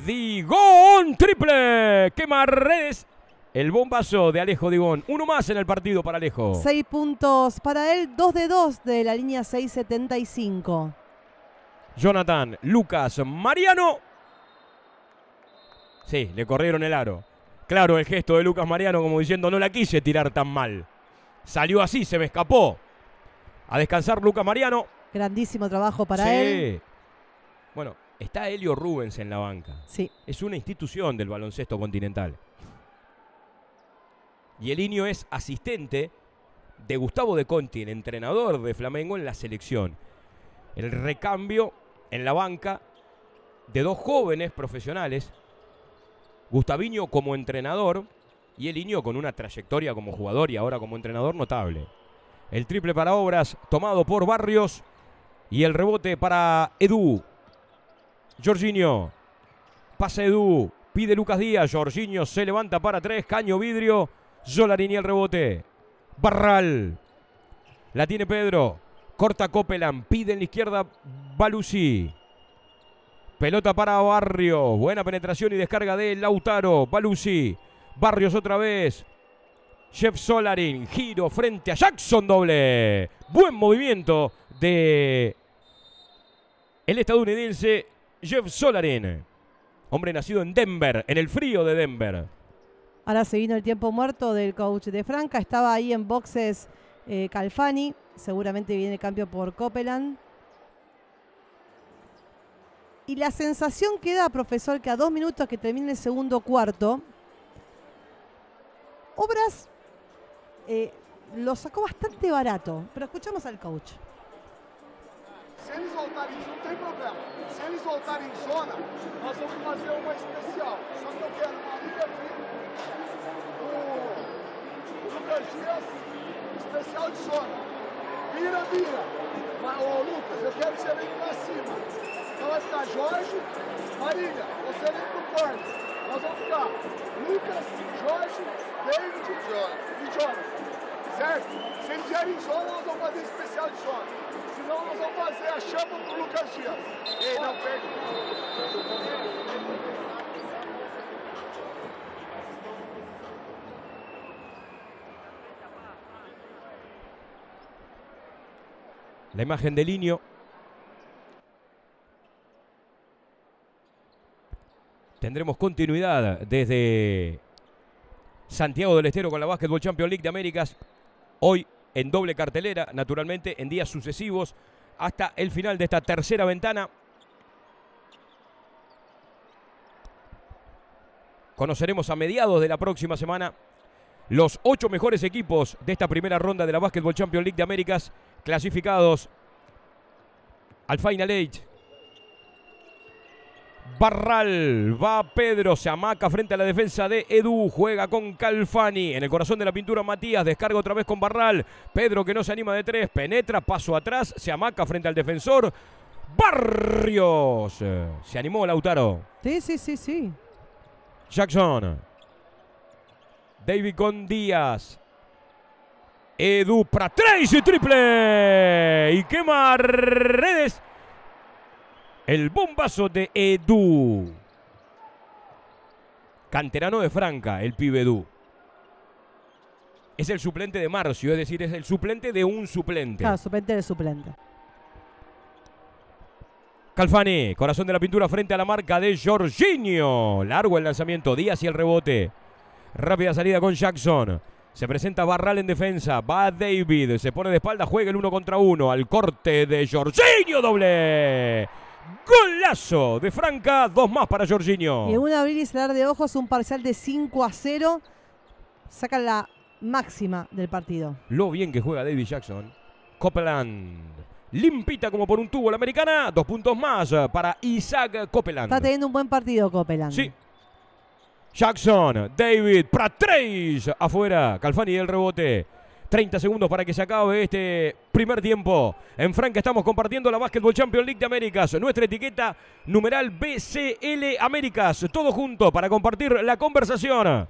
Digón, triple, quema redes el bombazo de Alejo Digón. Uno más en el partido para Alejo. Seis puntos para él, dos de dos de la línea 675. Jonathan, Lucas, Mariano. Sí, le corrieron el aro. Claro, el gesto de Lucas Mariano como diciendo no la quise tirar tan mal. Salió así, se me escapó. A descansar Lucas Mariano. Grandísimo trabajo para él. Bueno, está Helio Rubens en la banca. Sí. Es una institución del baloncesto continental. Y el Inio es asistente de Gustavo de Conti, el entrenador de Flamengo en la selección. El recambio en la banca de dos jóvenes profesionales, Gustaviño como entrenador y el Inio con una trayectoria como jugador y ahora como entrenador notable. El triple para Obras tomado por Barrios y el rebote para Edu. Jorginho. Pasa Edu. Pide Lucas Díaz. Jorginho se levanta para tres. Caño vidrio. Zolarini el rebote. Barral. La tiene Pedro. Corta Copeland. Pide en la izquierda Balusi. Pelota para Barrios. Buena penetración y descarga de Lautaro. Balusi. Barrios otra vez. Jeff Solarin. Giro frente a Jackson doble. Buen movimiento de el estadounidense Jeff Solarin. Hombre nacido en Denver, en el frío de Denver. Ahora se vino el tiempo muerto del coach de Franca. Estaba ahí en boxes eh, Calfani. Seguramente viene cambio por Copeland. Y la sensación que da, profesor, que a dos minutos que termine el segundo cuarto, Obras eh, lo sacó bastante barato. Pero escuchamos al coach. Não tem problema. Se em zona, nós vamos fazer uma especial. Só que eu quero uma. O Lucas Dias, especial de zona. Vira, vira. Mas, ô Lucas, eu quero que você venha pra cima. Então vai ficar Jorge, Marília, você vem pro corte. Nós vamos ficar Lucas, Jorge, David e Jonas. Certo? Se eles vierem em zona, nós vamos fazer especial de zona. Senão nós vamos fazer a chama pro Lucas Dias. Ei, não perde. La imagen del Inio. Tendremos continuidad desde Santiago del Estero con la Basketball Champions League de Américas. Hoy en doble cartelera, naturalmente, en días sucesivos hasta el final de esta tercera ventana. Conoceremos a mediados de la próxima semana los ocho mejores equipos de esta primera ronda de la Basketball Champions League de Américas clasificados al Final Eight. Barral, va Pedro, se amaca frente a la defensa de Edu, juega con Calfani, en el corazón de la pintura Matías, descarga otra vez con Barral, Pedro que no se anima de tres, penetra, paso atrás, se amaca frente al defensor, Barrios, se animó Lautaro. Sí, sí, sí, sí. Jackson, David con Díaz, Edu para Tracy triple y quema redes. El bombazo de Edu. Canterano de Franca, el pibe Edu. Es el suplente de Marcio, es decir, es el suplente de un suplente. Claro, suplente de suplente. Calfani, corazón de la pintura frente a la marca de Jorginho. Largo el lanzamiento, Díaz y el rebote. Rápida salida con Jackson. Se presenta Barral en defensa. Va David. Se pone de espalda. Juega el uno contra uno. Al corte de Jorginho. Doble. Golazo de Franca. Dos más para Jorginho. Y en un abrir y cerrar de ojos, un parcial de 5 a 0. Saca la máxima del partido. Lo bien que juega David Jackson. Copeland. Limpita como por un tubo la americana. Dos puntos más para Isaac Copeland. Está teniendo un buen partido Copeland. Sí. Jackson, David, para tres. Afuera. Calfani del rebote. 30 segundos para que se acabe este primer tiempo. En Franca estamos compartiendo la Basketball Champions League de Américas. Nuestra etiqueta numeral BCL Américas. Todo junto para compartir la conversación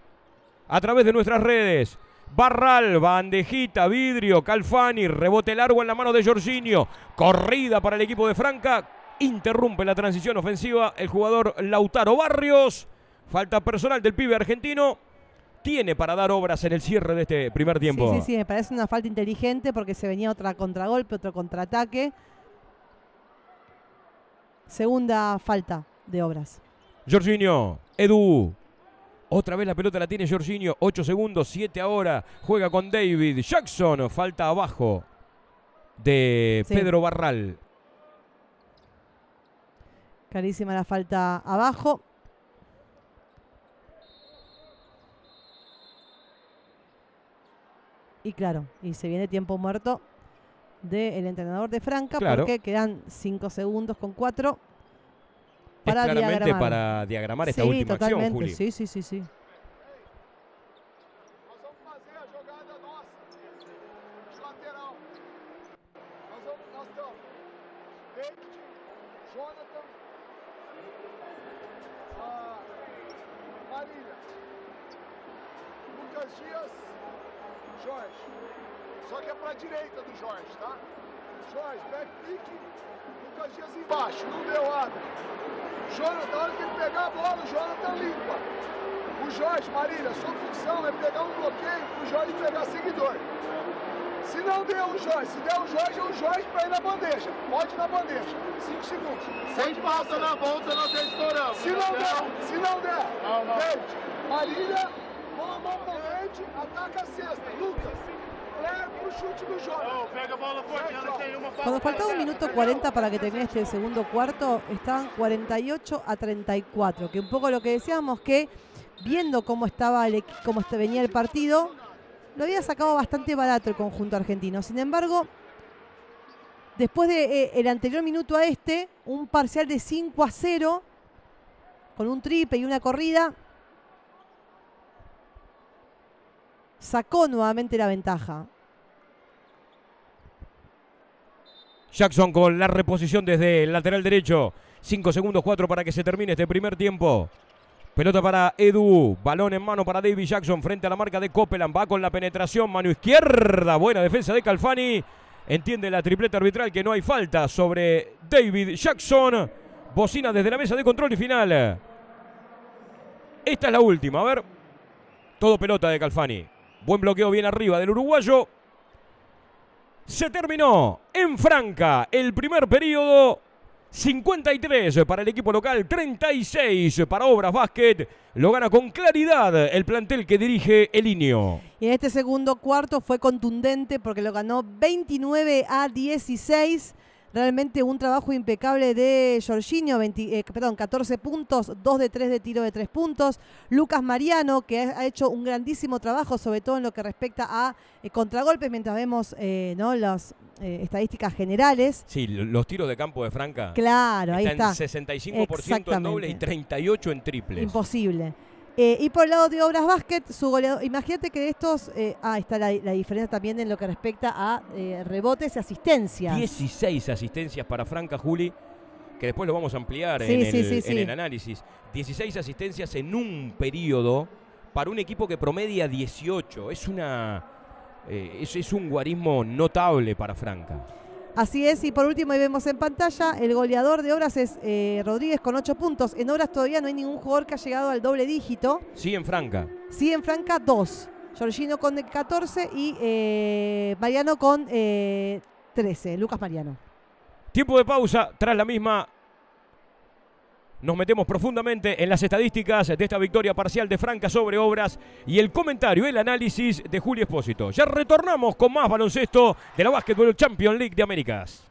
a través de nuestras redes. Barral, bandejita, vidrio, Calfani, rebote largo en la mano de Jorginho. Corrida para el equipo de Franca. Interrumpe la transición ofensiva el jugador Lautaro Barrios. Falta personal del pibe argentino. Tiene para dar obras en el cierre de este primer tiempo. Sí, sí, sí, me parece una falta inteligente porque se venía otra contragolpe, otro contraataque. Segunda falta de obras. Jorginho, Edu. Otra vez la pelota la tiene Jorginho. 8 segundos, 7 ahora. Juega con David. Jackson, falta abajo de Sí. Pedro Barral. Carísima la falta abajo. Y claro, y se viene tiempo muerto del entrenador de Franca Claro. porque quedan 5 segundos con 4 Es para claramente diagramar. para diagramar esta sí, última acción, totalmente. Juli. Sí, sí, sí, sí. Nós vamos fazer a jogada nossa de lateral. Nós, vamos, nós estamos David, Jonathan, ah, Marília, Lucas Dias, Jorge. Só que é pra direita do Jorge, tá? Jorge, back pick, Lucas Dias embaixo, não deu abre. Jonathan, na hora que ele pegar a bola, o Jonathan limpa. O Jorge, Marília, sua função é pegar um bloqueio pro Jorge pegar seguidor. Se não der o Jorge, se der o Jorge, é o Jorge pra ir na bandeja. Pode ir na bandeja. Cinco segundos. Sem falta na volta, nós estouramos. Se não der, se não der, Não, não. David, Marília, mão a mão com o David, ataca a cesta. Lucas, Claire pro chute do Jorge. Não, pega a bola forte, ela tem uma Cuando faltaba un minuto 40 para que termine este segundo cuarto, estaban 48 a 34, que un poco lo que decíamos que viendo cómo estaba el, cómo venía el partido, lo había sacado bastante barato el conjunto argentino. Sin embargo, después del el anterior minuto a este, un parcial de 5 a 0, con un triple y una corrida, sacó nuevamente la ventaja. Jackson con la reposición desde el lateral derecho. 5 segundos 4 para que se termine este primer tiempo. Pelota para Edu. Balón en mano para David Jackson frente a la marca de Copeland. Va con la penetración. Mano izquierda. Buena defensa de Calfani. Entiende la tripleta arbitral que no hay falta sobre David Jackson. Bocina desde la mesa de control y final. Esta es la última. A ver. Todo pelota de Calfani. Buen bloqueo bien arriba del uruguayo. Se terminó en Franca el primer periodo. 53 para el equipo local, 36 para Obras Básquet. Lo gana con claridad el plantel que dirige Elinio. Y en este segundo cuarto fue contundente porque lo ganó 29 a 16. Realmente un trabajo impecable de Jorginho, 20, eh, perdón, 14 puntos, 2 de 3 de tiro de 3 puntos. Lucas Mariano, que ha hecho un grandísimo trabajo, sobre todo en lo que respecta a eh, contragolpes, mientras vemos eh, ¿no? las eh, estadísticas generales. Sí, los tiros de campo de Franca Claro, ahí están está. 65% en dobles y Exactamente. 38 en triples. Imposible. Eh, y por el lado de Obras Basket, su goleador, imagínate que de estos, eh, ah, está la, la diferencia también en lo que respecta a eh, rebotes y asistencias. 16 asistencias para Franca Juli, que después lo vamos a ampliar Sí, en, sí, el, sí, en sí. el análisis. 16 asistencias en un periodo para un equipo que promedia 18. Es una eh, es, es un guarismo notable para Franca. Así es, y por último ahí vemos en pantalla, el goleador de Obras es eh, Rodríguez con 8 puntos. En Obras todavía no hay ningún jugador que ha llegado al doble dígito. Sí, en Franca. Sí, en Franca 2. Giorgino con 14 y eh, Mariano con eh, 13. Lucas Mariano. Tiempo de pausa, tras la misma nos metemos profundamente en las estadísticas de esta victoria parcial de Franca sobre Obras y el comentario, el análisis de Julio Espósito. Ya retornamos con más baloncesto de la Basketball Champions League de Américas.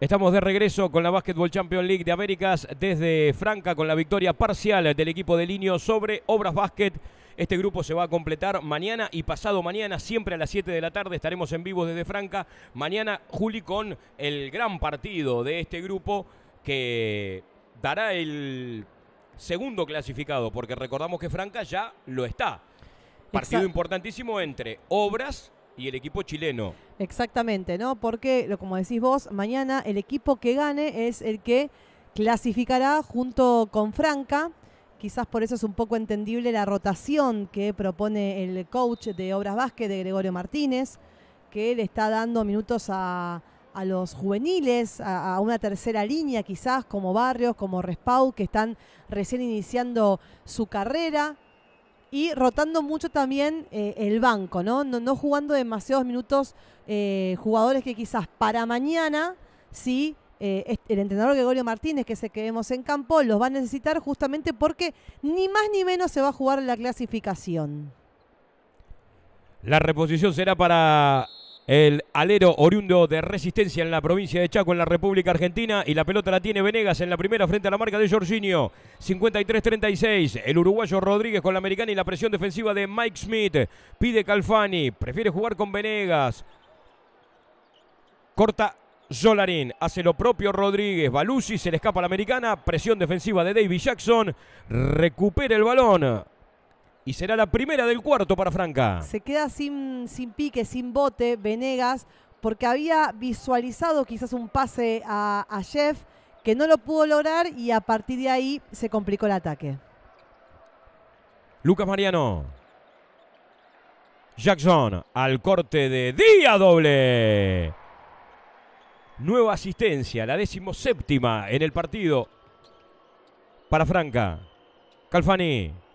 Estamos de regreso con la Basketball Champions League de Américas desde Franca con la victoria parcial del equipo de Linio sobre Obras Basket. Este grupo se va a completar mañana y pasado mañana, siempre a las 7 de la tarde. Estaremos en vivo desde Franca. Mañana, Juli, con el gran partido de este grupo que dará el segundo clasificado, porque recordamos que Franca ya lo está. Partido Exacto. importantísimo entre Obras y el equipo chileno. Exactamente, ¿no? Porque, como decís vos, mañana el equipo que gane es el que clasificará junto con Franca. Quizás por eso es un poco entendible la rotación que propone el coach de Obras Vázquez, de Gregorio Martínez, que le está dando minutos a, a los juveniles, a, a una tercera línea quizás, como Barrios, como Respau, que están recién iniciando su carrera y rotando mucho también eh, el banco, ¿no? ¿no? no jugando demasiados minutos eh, jugadores que quizás para mañana, sí, eh, el entrenador Gregorio Martínez, que es el que vemos en campo, los va a necesitar justamente porque ni más ni menos se va a jugar la clasificación. La reposición será para el alero oriundo de Resistencia en la provincia de Chaco, en la República Argentina. Y la pelota la tiene Venegas en la primera frente a la marca de Jorginho. 53-36. El uruguayo Rodríguez con la americana y la presión defensiva de Mike Smith. Pide Calfani. Prefiere jugar con Venegas. Corta Solarín. Hace lo propio Rodríguez. Balusi se le escapa a la americana. Presión defensiva de David Jackson. Recupera el balón. Y será la primera del cuarto para Franca. Se queda sin, sin pique, sin bote, Venegas, porque había visualizado quizás un pase a, a Jeff que no lo pudo lograr y a partir de ahí se complicó el ataque. Lucas Mariano. Jackson al corte de día doble. Nueva asistencia, la decimoséptima en el partido para Franca. Calfani.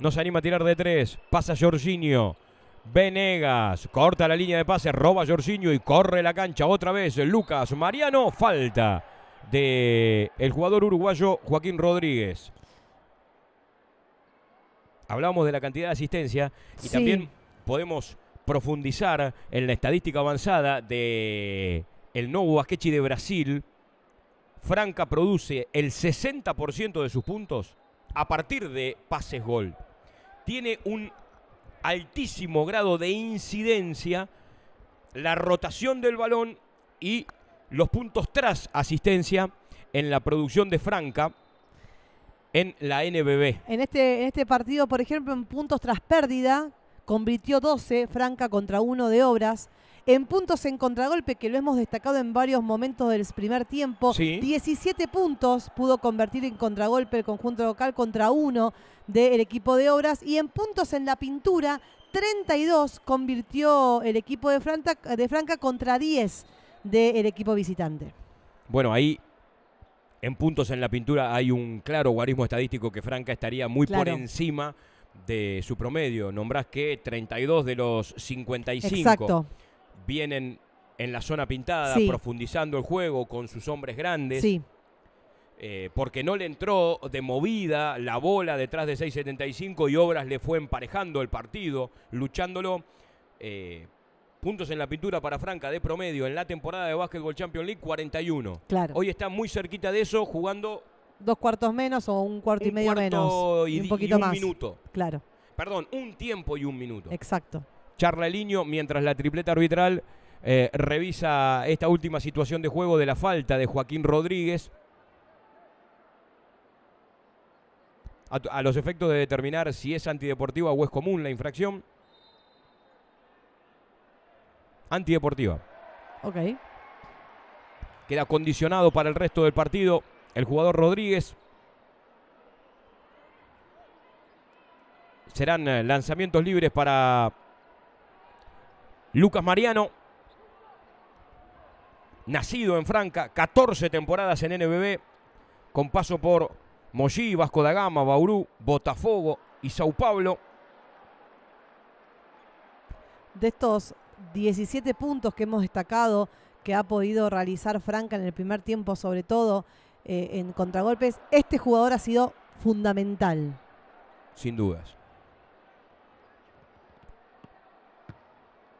No se anima a tirar de tres. Pasa Jorginho. Venegas. Corta la línea de pase. Roba Jorginho y corre la cancha otra vez. Lucas Mariano. Falta de el jugador uruguayo Joaquín Rodríguez. Hablábamos de la cantidad de asistencia y Sí. también podemos profundizar en la estadística avanzada de el Novo Basquechi de Brasil. Franca produce el 60% de sus puntos a partir de pases gol. Tiene un altísimo grado de incidencia la rotación del balón y los puntos tras asistencia en la producción de Franca en la NBB. En este, en este partido, por ejemplo, en puntos tras pérdida, convirtió 12, Franca contra uno de Obras. En puntos en contragolpe, que lo hemos destacado en varios momentos del primer tiempo, Sí. 17 puntos pudo convertir en contragolpe el conjunto local contra uno del equipo de Obras. Y en puntos en la pintura, 32 convirtió el equipo de Franca, de Franca contra 10 del equipo visitante. Bueno, ahí en puntos en la pintura hay un claro guarismo estadístico que Franca estaría muy por encima de su promedio. Nombrás que 32 de los 55 Exacto. Vienen en la zona pintada, Sí. profundizando el juego con sus hombres grandes. Sí, eh, porque no le entró de movida la bola detrás de 6.75 y Obras le fue emparejando el partido, luchándolo. eh, puntos en la pintura para Franca de promedio en la temporada de Basketball Champions League 41. claro. Hoy está muy cerquita de eso, jugando Dos cuartos menos o un cuarto y medio cuarto menos. y, Y un poquito y un más. minuto. Claro, Perdón, un tiempo y un minuto. exacto. Charla el niño mientras la tripleta arbitral eh, revisa esta última situación de juego de la falta de Joaquín Rodríguez. A, a los efectos de determinar si es antideportiva o es común la infracción. Antideportiva. Ok. Queda condicionado para el resto del partido el jugador Rodríguez. Serán eh, lanzamientos libres para Lucas Mariano. Nacido en Franca, 14 temporadas en NBB, con paso por Mollí, Vasco da Gama, Bauru, Botafogo y Sao Paulo. De estos 17 puntos que hemos destacado que ha podido realizar Franca en el primer tiempo, sobre todo eh, en contragolpes, este jugador ha sido fundamental. sin dudas.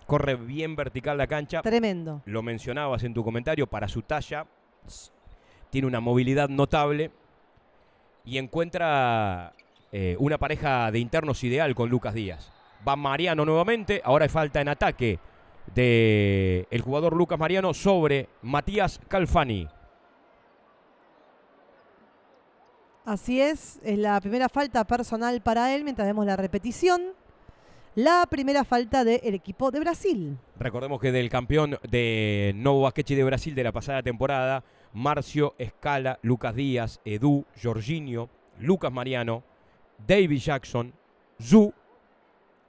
Corre bien vertical la cancha. Tremendo. Lo mencionabas en tu comentario, para su talla, tiene una movilidad notable y encuentra eh, una pareja de internos ideal con Lucas Díaz. Va Mariano nuevamente, ahora hay falta en ataque de el jugador Lucas Mariano sobre Matías Calfani. Así es, es la primera falta personal para él mientras vemos la repetición. La primera falta del equipo de Brasil. Recordemos que del campeón de Novo Basquete de Brasil de la pasada temporada, Marcio, Escala, Lucas Díaz, Edu, Jorginho, Lucas Mariano, David Jackson, Zu,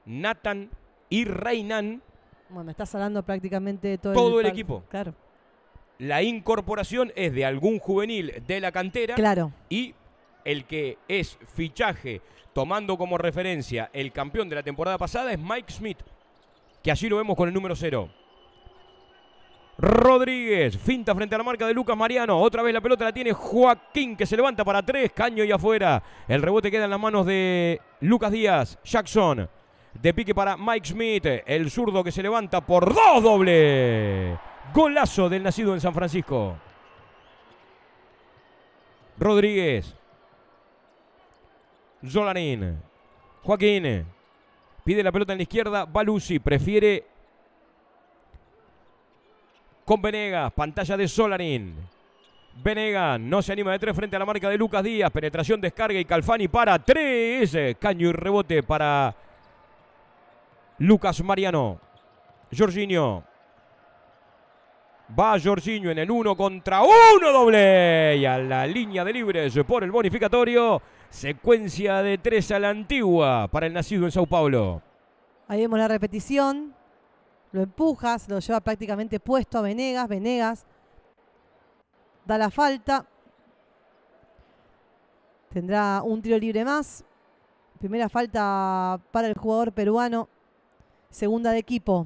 Nathan y Reinan, Bueno, estás hablando prácticamente de todo, Todo el par- equipo. Claro, la incorporación es de algún juvenil de la cantera claro. y el que es fichaje tomando como referencia el campeón de la temporada pasada es Mike Smith, que allí lo vemos con el número 0. Rodríguez, finta frente a la marca de Lucas Mariano. Otra vez la pelota la tiene Joaquín, que se levanta para tres. Caño y afuera. El rebote queda en las manos de Lucas Díaz. Jackson. De pique para Mike Smith. El zurdo que se levanta por dos doble. Golazo del nacido en San Francisco. Rodríguez. Zolarín. Joaquín. Pide la pelota en la izquierda. Balusi prefiere con Venegas. Pantalla de Solarín. Venegas no se anima de tres frente a la marca de Lucas Díaz. Penetración, descarga y Calfani para tres. Caño y rebote para Lucas Mariano. Jorginho. Va Jorginho en el uno contra uno doble. Y a la línea de libres por el bonificatorio. Secuencia de tres a la antigua para el nacido en Sao Paulo. Ahí vemos la repetición. Lo empuja, se lo lleva prácticamente puesto a Venegas. Venegas da la falta. Tendrá un tiro libre más. Primera falta para el jugador peruano. Segunda de equipo,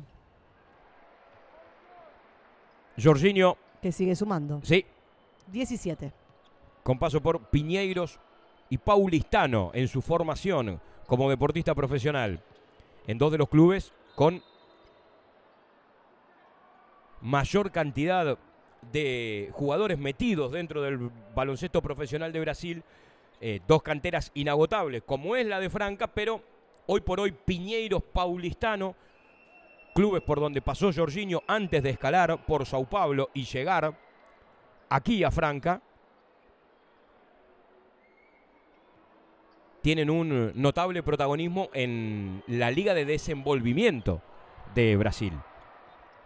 Jorginho, que sigue sumando. sí, 17. con paso por Piñeiros y Paulistano en su formación como deportista profesional. En dos de los clubes con mayor cantidad de jugadores metidos dentro del baloncesto profesional de Brasil. Eh, dos canteras inagotables, como es la de Franca, pero hoy por hoy Piñeiros, Paulistano, clubes por donde pasó Jorginho antes de escalar por Sao Paulo y llegar aquí a Franca, tienen un notable protagonismo en la Liga de Desenvolvimiento de Brasil.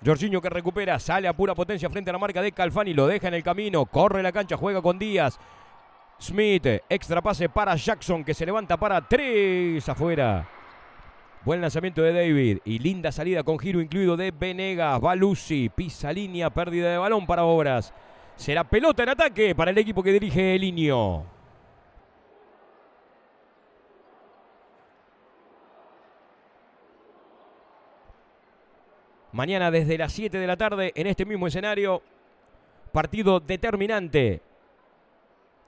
Jorginho que recupera, sale a pura potencia frente a la marca de Calfani, lo deja en el camino, corre la cancha, juega con Díaz. Smith, extra pase para Jackson que se levanta para tres afuera. Buen lanzamiento de David y linda salida con giro incluido de Venegas. Va Lucy, pisa línea, pérdida de balón para Obras. Será pelota en ataque para el equipo que dirige el Mañana desde las 7 de la tarde en este mismo escenario, partido determinante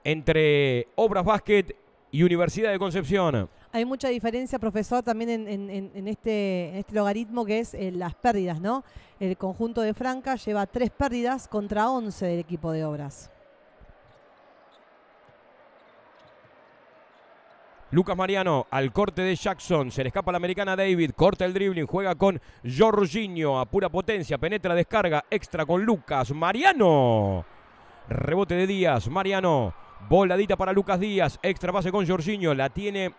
entre Obras Básquet y Universidad de Concepción. Hay mucha diferencia, profesor, también en, este, este logaritmo que es eh, las pérdidas, ¿no? El conjunto de Franca lleva tres pérdidas contra 11 del equipo de obras. Lucas Mariano al corte de Jackson. Se le escapa la americana David. Corta el dribbling. Juega con Jorginho. A pura potencia. Penetra, descarga. Extra con Lucas Mariano. Rebote de Díaz. Mariano. Voladita para Lucas Díaz. Extra pase con Jorginho. La tiene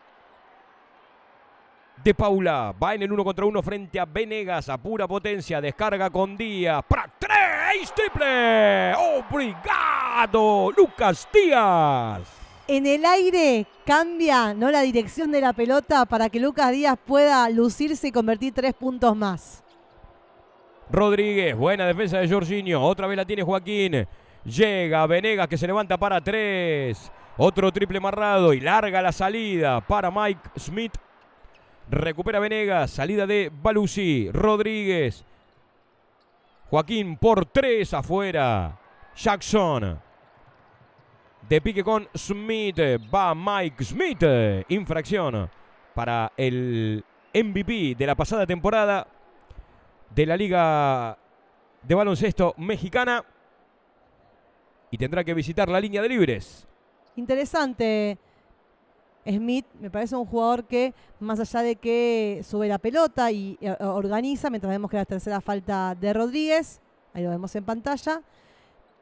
de Paula. Va en el uno contra uno frente a Venegas. A pura potencia. Descarga con Díaz. Para tres. Triple. Obrigado. Lucas Díaz. En el aire cambia ¿no? la dirección de la pelota para que Lucas Díaz pueda lucirse y convertir tres puntos más. Rodríguez, buena defensa de Jorginho. Otra vez la tiene Joaquín. Llega Venegas que se levanta para tres. Otro triple marrado y larga la salida para Mike Smith. Recupera Venegas. Salida de Balusi. Rodríguez. Joaquín por tres afuera. Jackson. De pique con Smith. Va Mike Smith. Infracción para el MVP de la pasada temporada. de la Liga de Baloncesto Mexicana. Y tendrá que visitar la línea de libres. Interesante. Smith me parece un jugador que, más allá de que sube la pelota y eh, organiza, mientras vemos que la tercera falta de Rodríguez, ahí lo vemos en pantalla,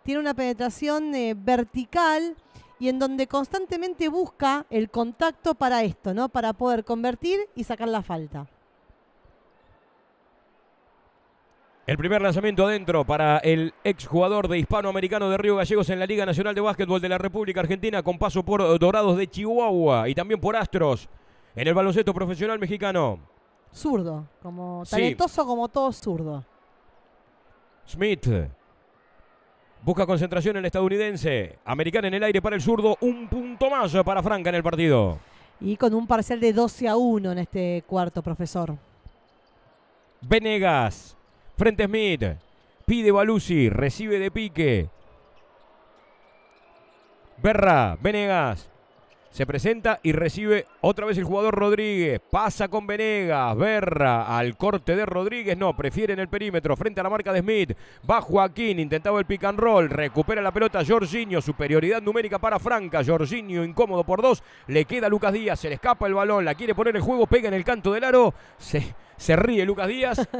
tiene una penetración eh, vertical y en donde constantemente busca el contacto para esto, ¿no? Para poder convertir y sacar la falta. El primer lanzamiento adentro para el exjugador de hispanoamericano de Río Gallegos en la Liga Nacional de Básquetbol de la República Argentina con paso por Dorados de Chihuahua y también por Astros en el baloncesto profesional mexicano. Zurdo, como Sí. talentoso como todo zurdo. Smith busca concentración en el estadounidense. Americana en el aire para el zurdo. Un punto más para Franca en el partido. Y con un parcial de 12 a 1 en este cuarto, profesor. Venegas frente Smith. Pide Balusi. Recibe de pique. Berra. Venegas. Se presenta y recibe otra vez el jugador Rodríguez. Pasa con Venegas. Berra al corte de Rodríguez. No, prefiere en el perímetro. Frente a la marca de Smith. Va Joaquín. Intentaba el pick and roll. Recupera la pelota Jorginho. Superioridad numérica para Franca. Jorginho incómodo por dos. Le queda a Lucas Díaz. Se le escapa el balón. La quiere poner en juego. Pega en el canto del aro. Se, se ríe Lucas Díaz.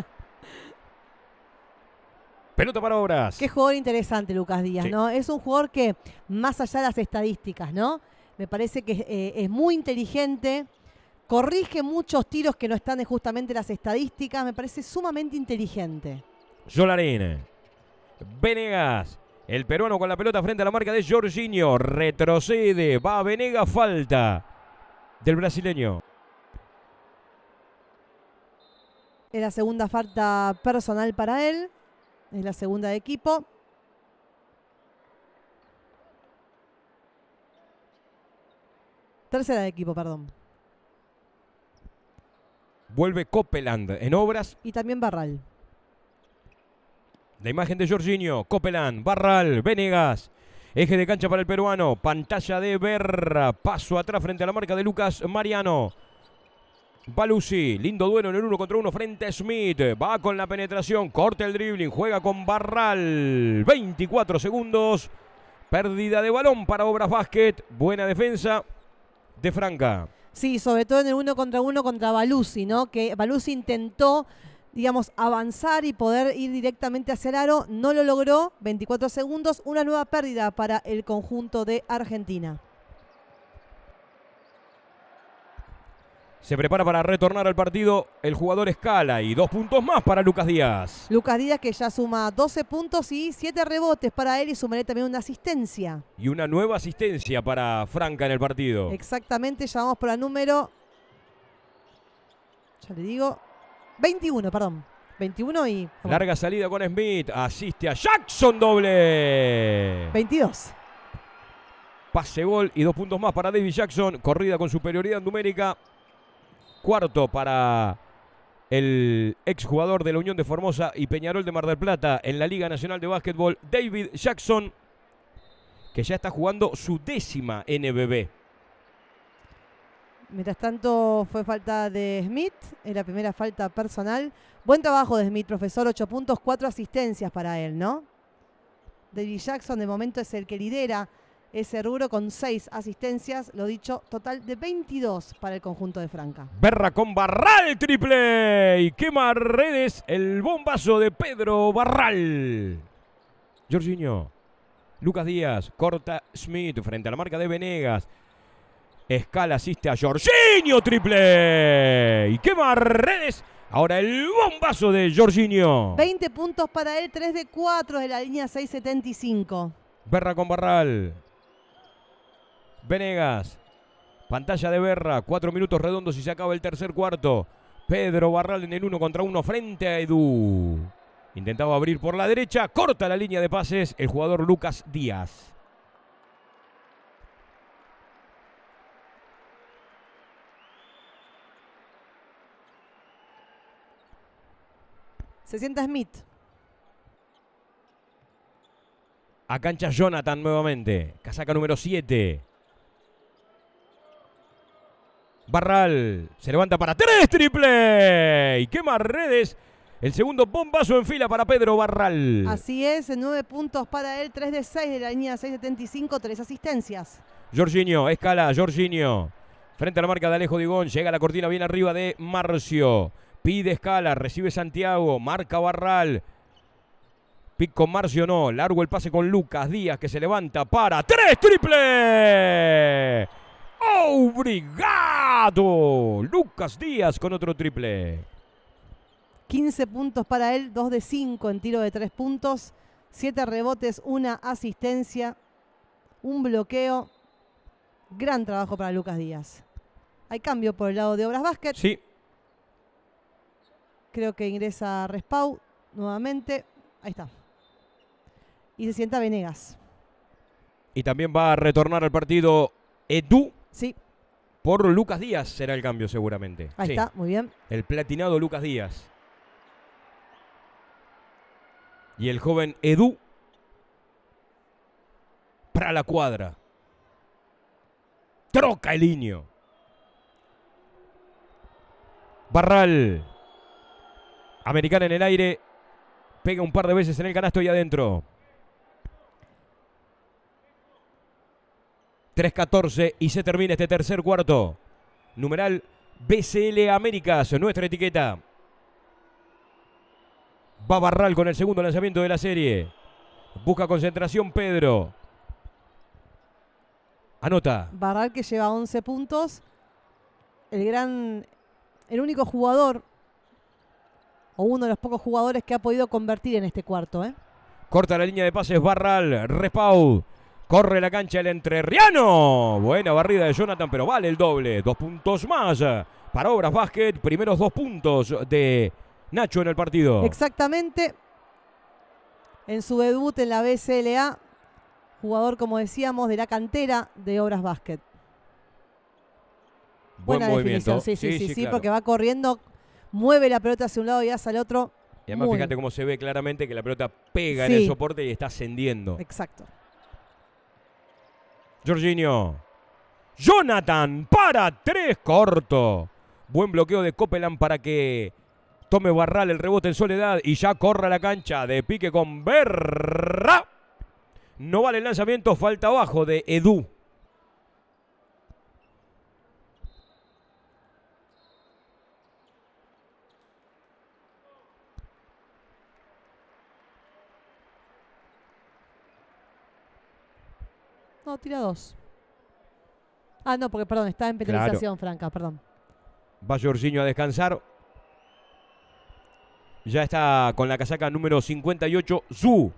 Pelota para obras. Qué jugador interesante, Lucas Díaz, Sí. ¿no? Es un jugador que, más allá de las estadísticas, ¿no? Me parece que eh, es muy inteligente, corrige muchos tiros que no están en justamente las estadísticas, me parece sumamente inteligente. Solarín. Venegas. El peruano con la pelota frente a la marca de Jorginho. Retrocede. Va Venegas. Falta del brasileño. Es la segunda falta personal para él, es la segunda de equipo. Tercera de equipo, perdón. Vuelve Copeland en obras. Y también Barral. La imagen de Jorginho. Copeland. Barral. Venegas. Eje de cancha para el peruano. Pantalla de Berra. Paso atrás frente a la marca de Lucas Mariano. Balusi, lindo duelo en el uno contra uno frente a Smith. Va con la penetración, corta el dribbling, juega con Barral. 24 segundos. Pérdida de balón para Obras Basket. Buena defensa de Franca. Sí, sobre todo en el uno contra uno contra Balusi, ¿no? Que Balusi intentó, digamos, avanzar y poder ir directamente hacia el aro. No lo logró. 24 segundos. Una nueva pérdida para el conjunto de Argentina. Se prepara para retornar al partido el jugador Escala y dos puntos más para Lucas Díaz. Lucas Díaz que ya suma 12 puntos y 7 rebotes para él y sumaré también una asistencia. Y una nueva asistencia para Franca en el partido. Exactamente, ya vamos por la número. Ya le digo. 21, perdón. 21 y. Larga salida con Smith. Asiste a Jackson doble. 22. Pase gol y dos puntos más para David Jackson. Corrida con superioridad numérica. Cuarto para el exjugador de la Unión de Formosa y Peñarol de Mar del Plata en la Liga Nacional de Básquetbol, David Jackson, que ya está jugando su décima NBB. Mientras tanto, fue falta de Smith, es la primera falta personal. Buen trabajo de Smith, profesor, 8 puntos, 4 asistencias para él, ¿no? David Jackson de momento es el que lidera ese rubro con 6 asistencias, lo dicho, total de 22 para el conjunto de Franca. Berra con Barral, triple. Y quema redes el bombazo de Pedro Barral. Jorginho. Lucas Díaz. Corta Smith frente a la marca de Venegas. Escala asiste a Jorginho, triple. Y quema redes. Ahora el bombazo de Jorginho. 20 puntos para él, 3 de 4 de la línea 675. Berra con Barral. Venegas. Pantalla de Berra. Cuatro minutos redondos y se acaba el tercer cuarto. Pedro Barral en el uno contra uno frente a Edu. Intentaba abrir por la derecha. Corta la línea de pases el jugador Lucas Díaz. Se sienta Smith. A cancha Jonathan nuevamente. Casaca número 7. Barral se levanta para tres triple. Y quema redes El segundo bombazo en fila para Pedro Barral. Así es, nueve puntos para él, 3 de 6 de la línea 6.75, tres asistencias. Jorginho, escala, Jorginho. Frente a la marca de Alejo Digón, llega la cortina bien arriba de Marcio. Pide escala, recibe Santiago, marca Barral. Pic con Marcio no, largo el pase con Lucas Díaz que se levanta para tres triple. ¡Obrigado! Lucas Díaz con otro triple. 15 puntos para él, 2 de 5 en tiro de 3 puntos, 7 rebotes, una asistencia, un bloqueo. Gran trabajo para Lucas Díaz. Hay cambio por el lado de Obras Básquet. Sí, Creo que ingresa Respau nuevamente. Ahí está. Y se sienta Venegas. y también va a retornar al partido Edu Sí, por Lucas Díaz. Será el cambio seguramente. ahí Sí, está, muy bien. El platinado Lucas Díaz. Y el joven Edu para la cuadra. Troca el niño. Barral. Americana en el aire. Pega un par de veces en el canasto y adentro. 3-14 y se termina este tercer cuarto. Numeral BCL Américas, nuestra etiqueta. Va Barral con el segundo lanzamiento de la serie. Busca concentración Pedro. Anota. Barral que lleva 11 puntos. El gran, el único jugador, o uno de los pocos jugadores que ha podido convertir en este cuarto. ¿eh? Corta la línea de pases Barral. Respau. Corre la cancha el entrerriano. Buena barrida de Jonathan, pero vale el doble. Dos puntos más para Obras Básquet. Primeros dos puntos de Nacho en el partido. Exactamente. En su debut en la BCLA, jugador, como decíamos, de la cantera de Obras Básquet. Buen Buena movimiento. definición, sí, sí, sí, sí, claro. porque va corriendo, mueve la pelota hacia un lado y hacia el otro. Y además Muy fíjate cómo se ve claramente que la pelota pega en el soporte y está ascendiendo. Exacto. Jorginho. Jonathan para tres corto. Buen bloqueo de Copeland para que tome Barral el rebote en soledad y ya corra la cancha de pique con Berra. No vale el lanzamiento, falta abajo de Edu. No, tira dos. Ah, no, porque perdón, está en penalización, Franca, perdón. Va Jorginho a descansar. Ya está con la casaca número 58, Zu.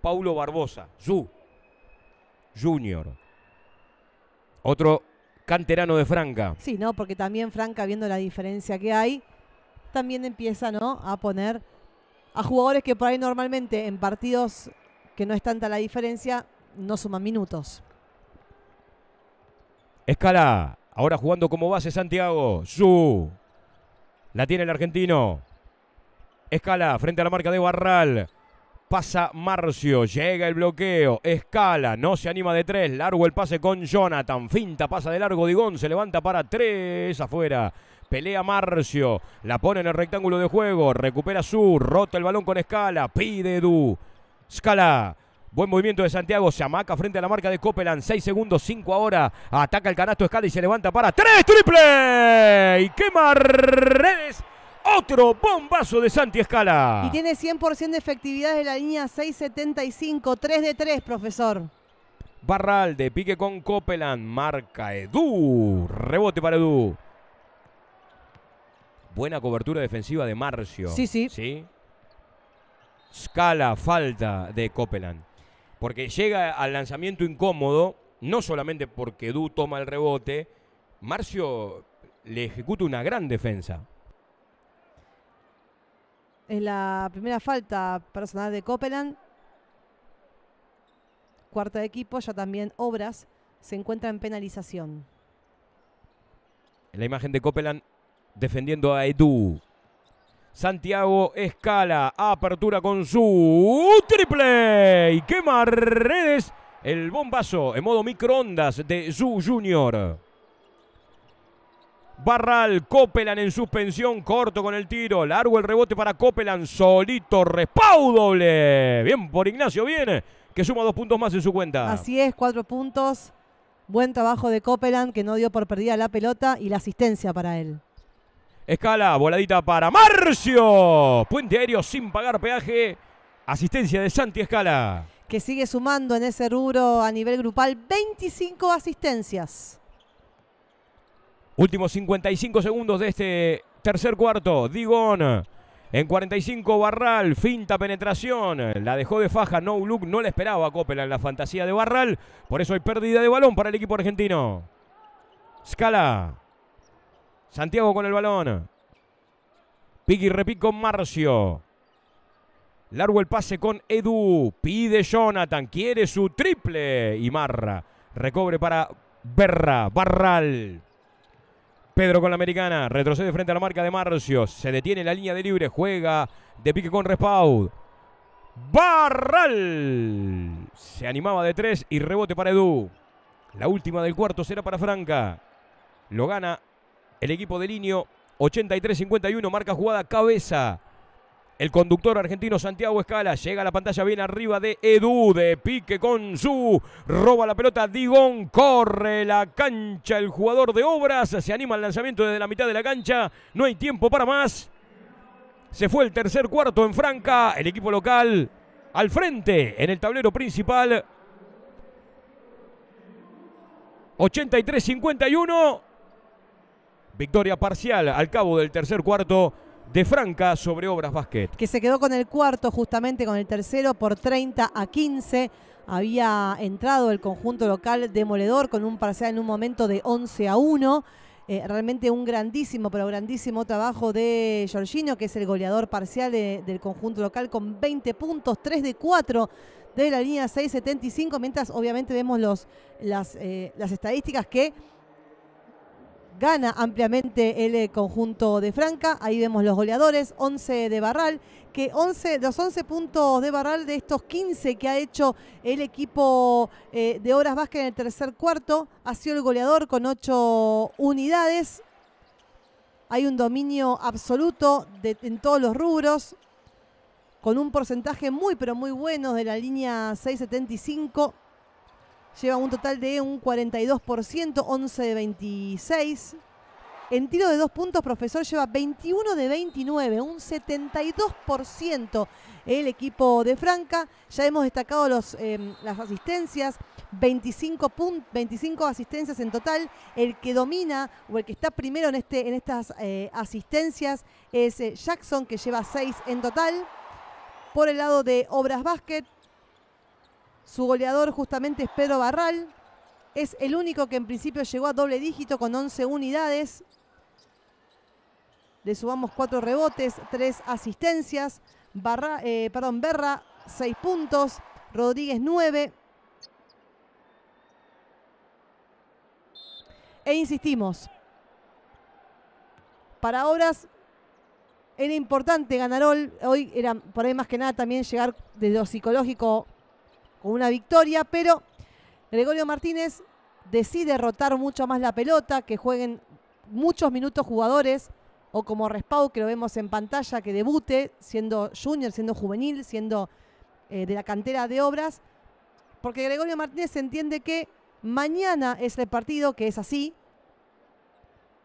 Paulo Barbosa, Zu. Junior. Otro canterano de Franca. Sí, ¿no? Porque también Franca, viendo la diferencia que hay, también empieza, ¿no? A poner a jugadores que por ahí normalmente en partidos que no es tanta la diferencia, no suman minutos. Escala. Ahora jugando como base Santiago. Zu. La tiene el argentino. Escala frente a la marca de Barral. Pasa Marcio. Llega el bloqueo. Escala. No se anima de tres. Largo el pase con Jonathan. Finta. Pasa de largo Digón. Se levanta para tres. Afuera. Pelea Marcio. La pone en el rectángulo de juego. Recupera Su. Rota el balón con Escala. Pide Edu. Scala. Buen movimiento de Santiago. Se amaca frente a la marca de Copeland. 6 segundos, 5 ahora. Ataca el canasto Escala y se levanta para tres triple. Y quema redes. Otro bombazo de Santi Escala. Y tiene 100% de efectividad de la línea 675, 3 de 3, profesor. Barral de pique con Copeland. Marca Edu. Rebote para Edu. Buena cobertura defensiva de Marcio. Sí, sí. ¿Sí? Scala, falta de Copeland. Porque llega al lanzamiento incómodo, no solamente porque Edu toma el rebote, Marcio le ejecuta una gran defensa. Es la primera falta personal de Copeland. Cuarta de equipo, ya también Obras se encuentra en penalización. La imagen de Copeland defendiendo a Edu. Santiago Escala, apertura con su triple y quema redes. El bombazo en modo microondas de Zu Junior. Barral, Copeland en suspensión, corto con el tiro, largo el rebote para Copeland, solito, respau doble. Bien por Ignacio, viene, que suma dos puntos más en su cuenta. Así es, cuatro puntos. Buen trabajo de Copeland, que no dio por perdida la pelota y la asistencia para él. Escala, voladita para Marcio. Puente aéreo sin pagar peaje. Asistencia de Santi Escala. Que sigue sumando en ese rubro a nivel grupal 25 asistencias. Últimos 55 segundos de este tercer cuarto. Digón. En 45 Barral, finta penetración. La dejó de faja, no look, no le esperaba Copela en la fantasía de Barral. Por eso hay pérdida de balón para el equipo argentino. Scala. Santiago con el balón. Piqui repic con Marcio. Largo el pase con Edu. Pide Jonathan. Quiere su triple. Y Marra. Recobre para Berra. Barral. Pedro con la americana. Retrocede frente a la marca de Marcio. Se detiene la línea de libre. Juega de pique con Respaud. Barral. Se animaba de tres y rebote para Edu. La última del cuarto será para Franca. Lo gana el equipo de Linio. 83-51. Marca jugada cabeza. El conductor argentino Santiago Escala llega a la pantalla bien arriba de Edu, de pique con su, roba la pelota Digón, corre la cancha el jugador de Obras, se anima al lanzamiento desde la mitad de la cancha, no hay tiempo para más. Se fue el tercer cuarto en Franca, el equipo local al frente en el tablero principal. 83-51. Victoria parcial al cabo del tercer cuarto de Franca sobre Obras Basket. Que se quedó con el cuarto, justamente con el tercero, por 30 a 15. Había entrado el conjunto local demoledor con un parcial en un momento de 11 a 1. Eh, realmente un grandísimo, pero grandísimo trabajo de Giorgino, que es el goleador parcial de, del conjunto local, con 20 puntos, 3 de 4 de la línea 6.75, mientras obviamente vemos los, las, eh, las estadísticas que gana ampliamente el eh, conjunto de Franca. Ahí vemos los goleadores, 11 de Barral, que 11, los 11 puntos de Barral de estos 15 que ha hecho el equipo eh, de Obras Vázquez en el tercer cuarto, ha sido el goleador con 8 unidades. Hay un dominio absoluto en todos los rubros, con un porcentaje muy pero muy bueno de la línea 675 lleva un total de un 42%, 11 de 26. En tiro de dos puntos, profesor lleva 21 de 29, un 72% el equipo de Franca. Ya hemos destacado los, eh, las asistencias, 25, 25 asistencias en total. El que domina o el que está primero en, este, en estas eh, asistencias es eh, Jackson, que lleva 6 en total. Por el lado de Obras Básquet, su goleador justamente es Pedro Barral. Es el único que en principio llegó a doble dígito con 11 unidades. Le subamos 4 rebotes, 3 asistencias. Barra, eh, perdón, Berra, 6 puntos. Rodríguez, 9. E insistimos, para Obras era importante ganar hoy, era por ahí más que nada también llegar de lo psicológico con una victoria, pero Gregorio Martínez decide rotar mucho más la pelota, que jueguen muchos minutos jugadores, o como Respau, que lo vemos en pantalla, que debute siendo junior, siendo juvenil, siendo eh, de la cantera de obras, porque Gregorio Martínez entiende que mañana es el partido, que es así,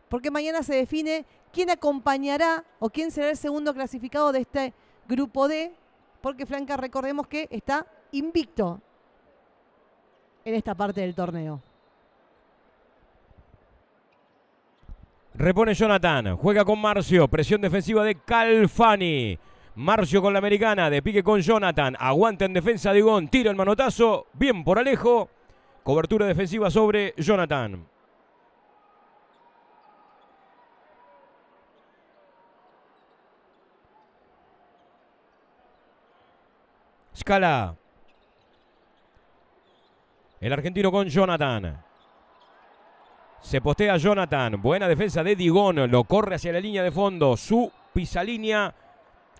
porque mañana se define quién acompañará o quién será el segundo clasificado de este grupo D, porque Franca recordemos que está invicto en esta parte del torneo. Repone Jonathan, juega con Marcio, presión defensiva de Calfani. Marcio con la americana, de pique con Jonathan, aguanta en defensa de Gon, tira el manotazo, bien por Alejo. Cobertura defensiva sobre Jonathan. Scala. El argentino con Jonathan. Se postea Jonathan. Buena defensa de Digón. Lo corre hacia la línea de fondo. Su pisa línea.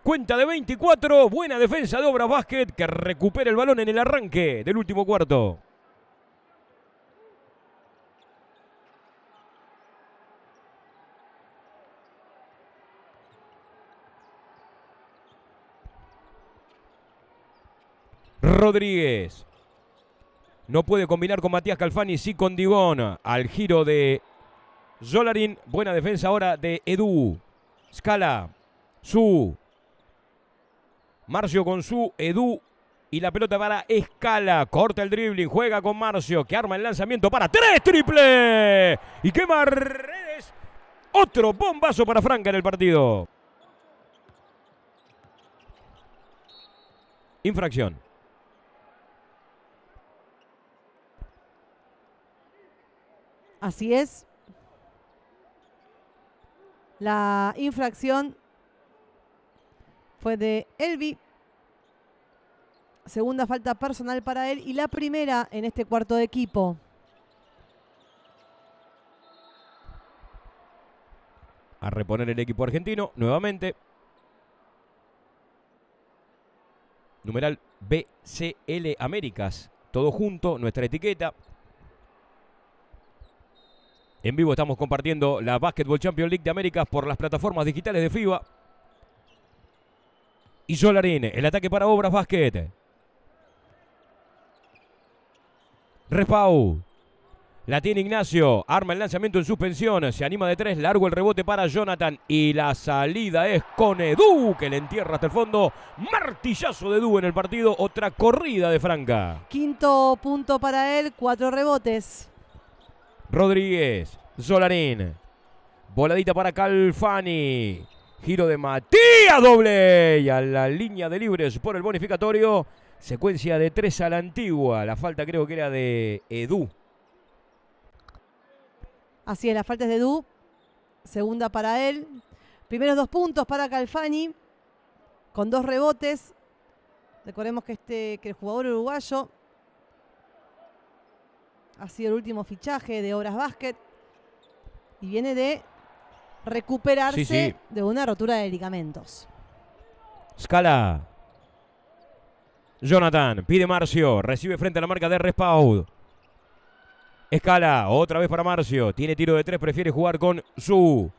Cuenta de 24. Buena defensa de Obras Basket que recupera el balón en el arranque del último cuarto. Rodríguez. No puede combinar con Matías Calfani, sí con Digón. Al giro de Zolarín. Buena defensa ahora de Edu. Scala. Su. Marcio con su. Edu. Y la pelota para Escala. Corta el dribbling. Juega con Marcio. Que arma el lanzamiento para tres. Triple. Y quema redes. Otro bombazo para Franca en el partido. Infracción. Así es. La infracción fue de Elvi. Segunda falta personal para él y la primera en este cuarto de equipo. A reponer el equipo argentino nuevamente. Numeral BCL Américas. Todo junto, nuestra etiqueta. En vivo estamos compartiendo la Basketball Champions League de Américas por las plataformas digitales de FIBA. Y Solarín, el ataque para Obras Basket. Respau. La tiene Ignacio. Arma el lanzamiento en suspensión. Se anima de tres. Largo el rebote para Jonathan. Y la salida es con Edu, que le entierra hasta el fondo. Martillazo de Edu en el partido. Otra corrida de Franca. Quinto punto para él, cuatro rebotes. Rodríguez. Solarín. Voladita para Calfani. Giro de Matías doble. Y a la línea de libres por el bonificatorio. Secuencia de tres a la antigua. La falta creo que era de Edu. Así es, la falta es de Edu. Segunda para él. Primeros dos puntos para Calfani. Con dos rebotes. Recordemos que, este, que el jugador uruguayo ha sido el último fichaje de Obras Basket. Y viene de recuperarse Sí, sí. de una rotura de ligamentos. Scala. Jonathan. Pide Marcio. Recibe frente a la marca de Respaud. Escala. Otra vez para Marcio. Tiene tiro de tres. Prefiere jugar con Su.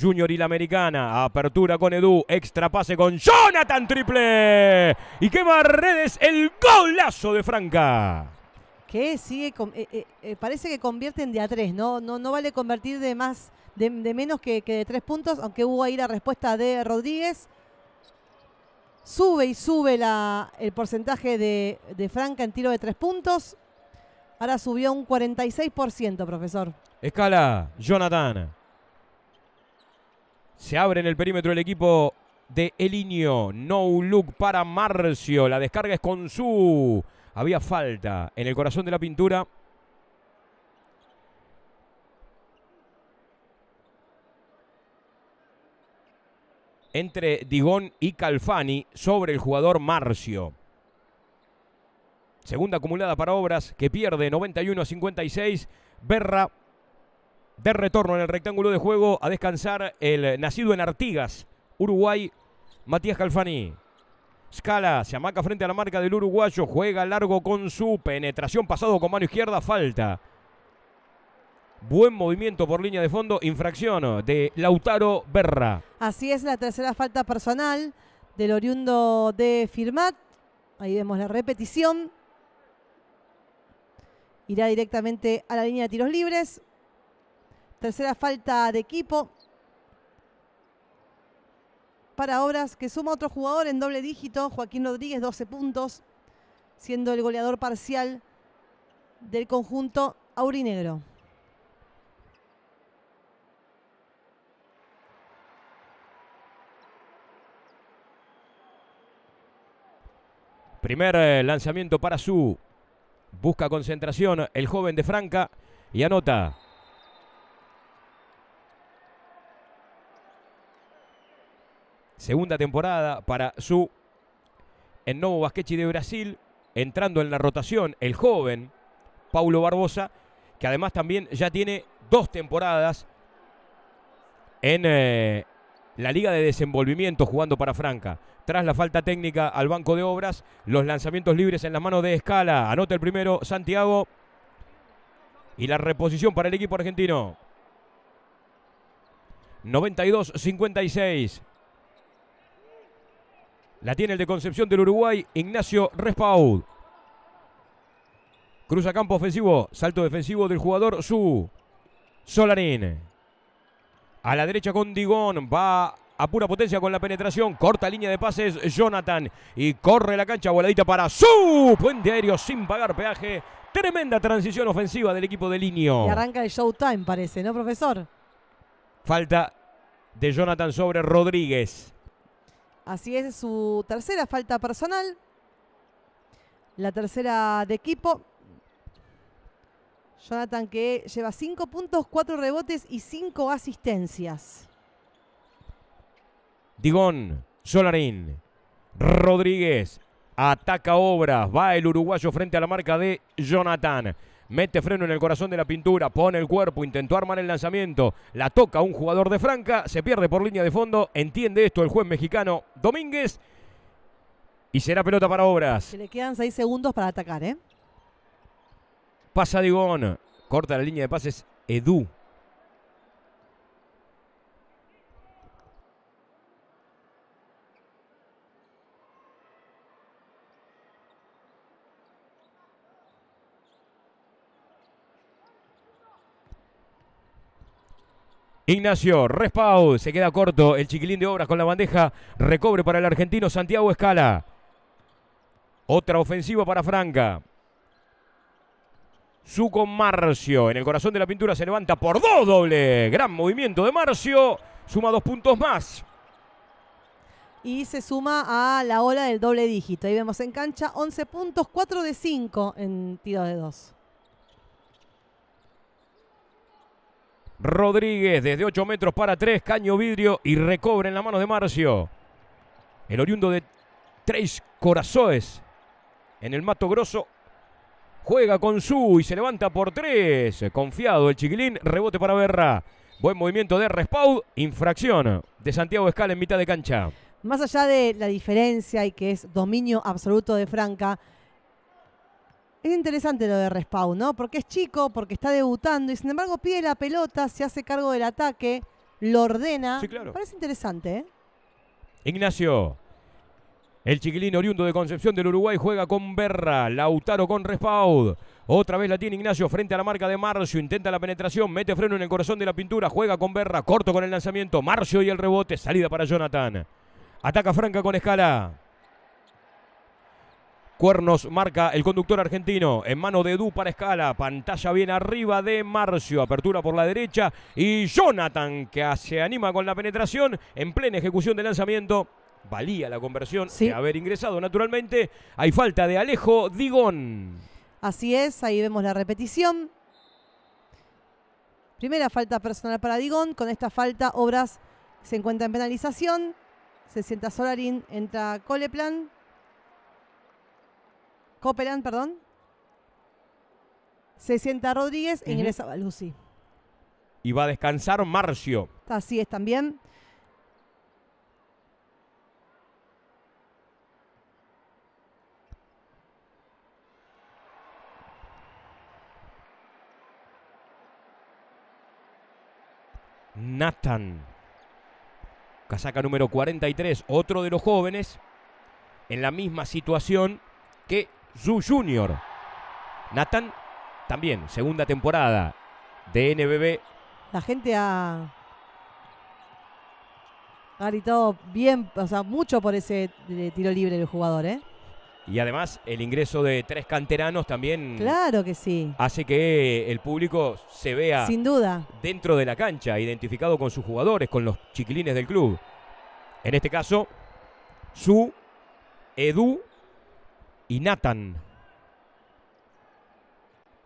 Junior y la americana. Apertura con Edu. Extra pase con Jonathan. Triple. Y quema redes el golazo de Franca. Que sigue, eh, eh, eh, parece que convierten de a tres, ¿no? No, no vale convertir de más, de, menos que, que de tres puntos, aunque hubo ahí la respuesta de Rodríguez. Sube y sube la, el porcentaje de, de Franca en tiro de tres puntos. Ahora subió un 46%, profesor. Escala, Jonathan. Se abre en el perímetro el equipo de Elinio. No look para Marcio. La descarga es con su. Había falta en el corazón de la pintura. Entre Digón y Calfani sobre el jugador Marcio. Segunda acumulada para Obras que pierde 91 a 56. Berra de retorno en el rectángulo de juego a descansar el nacido en Artigas, Uruguay, Matías Calfani. Scala se amaca frente a la marca del uruguayo, juega largo con su penetración pasado con mano izquierda, falta. Buen movimiento por línea de fondo, infracción de Lautaro Berra. Así es la tercera falta personal del oriundo de Firmat. Ahí vemos la repetición. Irá directamente a la línea de tiros libres. Tercera falta de equipo. Para Obras que suma otro jugador en doble dígito, Joaquín Rodríguez, 12 puntos, siendo el goleador parcial del conjunto aurinegro. Primer eh, lanzamiento para su. Busca concentración el joven de Franca y anota. Segunda temporada para su en Novo Basquechi de Brasil, entrando en la rotación el joven Paulo Barbosa, que además también ya tiene dos temporadas en eh, la Liga de Desenvolvimiento jugando para Franca. Tras la falta técnica al banco de obras, los lanzamientos libres en las manos de Escala. Anota el primero Santiago. Y la reposición para el equipo argentino. 92-56. La tiene el de Concepción del Uruguay, Ignacio Respaud. Cruza campo ofensivo, salto defensivo del jugador Su. Solarín. A la derecha con Digón, va a pura potencia con la penetración, corta línea de pases Jonathan y corre la cancha, voladita para Su. Puente aéreo sin pagar peaje. Tremenda transición ofensiva del equipo de Linio. Y arranca el showtime, parece, ¿no, profesor? Falta de Jonathan sobre Rodríguez. Así es su tercera falta personal. La tercera de equipo. Jonathan que lleva 5 puntos, 4 rebotes y 5 asistencias. Digón, Solarín, Rodríguez, ataca obras, va el uruguayo frente a la marca de Jonathan. Mete freno en el corazón de la pintura, pone el cuerpo, intentó armar el lanzamiento, la toca un jugador de Franca, se pierde por línea de fondo, entiende esto el juez mexicano Domínguez y será pelota para obras. Se le quedan 6 segundos para atacar, ¿eh? Pasa Digón, corta la línea de pases Edu. Ignacio Respau se queda corto. El chiquilín de obras con la bandeja. Recobre para el argentino Santiago Escala. Otra ofensiva para Franca. Su con Marcio. En el corazón de la pintura se levanta por dos doble. Gran movimiento de Marcio. Suma dos puntos más. Y se suma a la ola del doble dígito. Ahí vemos en cancha 11 puntos, 4 de 5 en tiro de 2. Rodríguez desde 8 metros para 3, caño vidrio y recobre en la mano de Marcio. El oriundo de Tres Corazoes en el Mato Grosso. Juega con su y se levanta por 3. Confiado el chiquilín, rebote para Berra. Buen movimiento de Respaud, infracción de Santiago Escala en mitad de cancha. Más allá de la diferencia y que es dominio absoluto de Franca, es interesante lo de Respawn, ¿no? Porque es chico, porque está debutando y sin embargo pide la pelota, se hace cargo del ataque, lo ordena. Sí, claro. Parece interesante, ¿eh? Ignacio. El chiquilín oriundo de Concepción del Uruguay juega con Berra. Lautaro con Respaud. Otra vez la tiene Ignacio frente a la marca de Marcio. Intenta la penetración. Mete freno en el corazón de la pintura. Juega con Berra. Corto con el lanzamiento. Marcio y el rebote. Salida para Jonathan. Ataca Franca con escala. Cuernos marca el conductor argentino en mano de Edu para escala. Pantalla bien arriba de Marcio. Apertura por la derecha. Y Jonathan que se anima con la penetración en plena ejecución del lanzamiento. Valía la conversión Sí. de haber ingresado naturalmente. Hay falta de Alejo Digón. Así es, ahí vemos la repetición. Primera falta personal para Digón. Con esta falta, Obras se encuentra en penalización. Se sienta Solarín, entra Coleplan. Copeland, perdón. Se sienta Rodríguez e ingresa Balusi. Y va a descansar Marcio. Así es también. Nathan. Casaca número 43, otro de los jóvenes en la misma situación que Zu Junior. Nathan también, segunda temporada de NBB. La gente ha, ha gritado bien, o sea, mucho por ese eh, tiro libre del jugador, ¿eh? Y además el ingreso de tres canteranos también Claro que sí, hace que el público se vea sin duda. dentro de la cancha, identificado con sus jugadores, con los chiquilines del club. En este caso, Su, Edu y Nathan.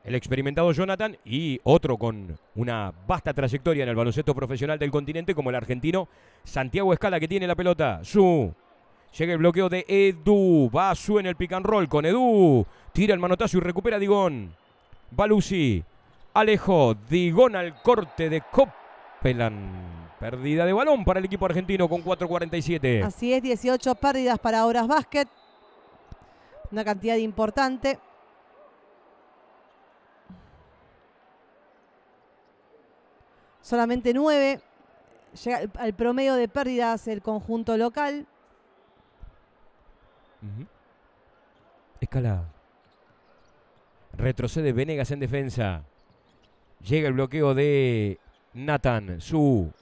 El experimentado Jonathan y otro con una vasta trayectoria en el baloncesto profesional del continente como el argentino Santiago Escala que tiene la pelota. Su. Llega el bloqueo de Edu. Va Su en el pick and roll con Edu. Tira el manotazo y recupera Digón. Va Lucy. Alejo. Digón al corte de Copeland. Pérdida de balón para el equipo argentino con 4.47. Así es, 18 pérdidas para Obras Básquet. Una cantidad importante. Solamente 9. Llega al- promedio de pérdidas el conjunto local. Ujú. Escala. Retrocede Venegas en defensa. Llega el bloqueo de Nathan. Su.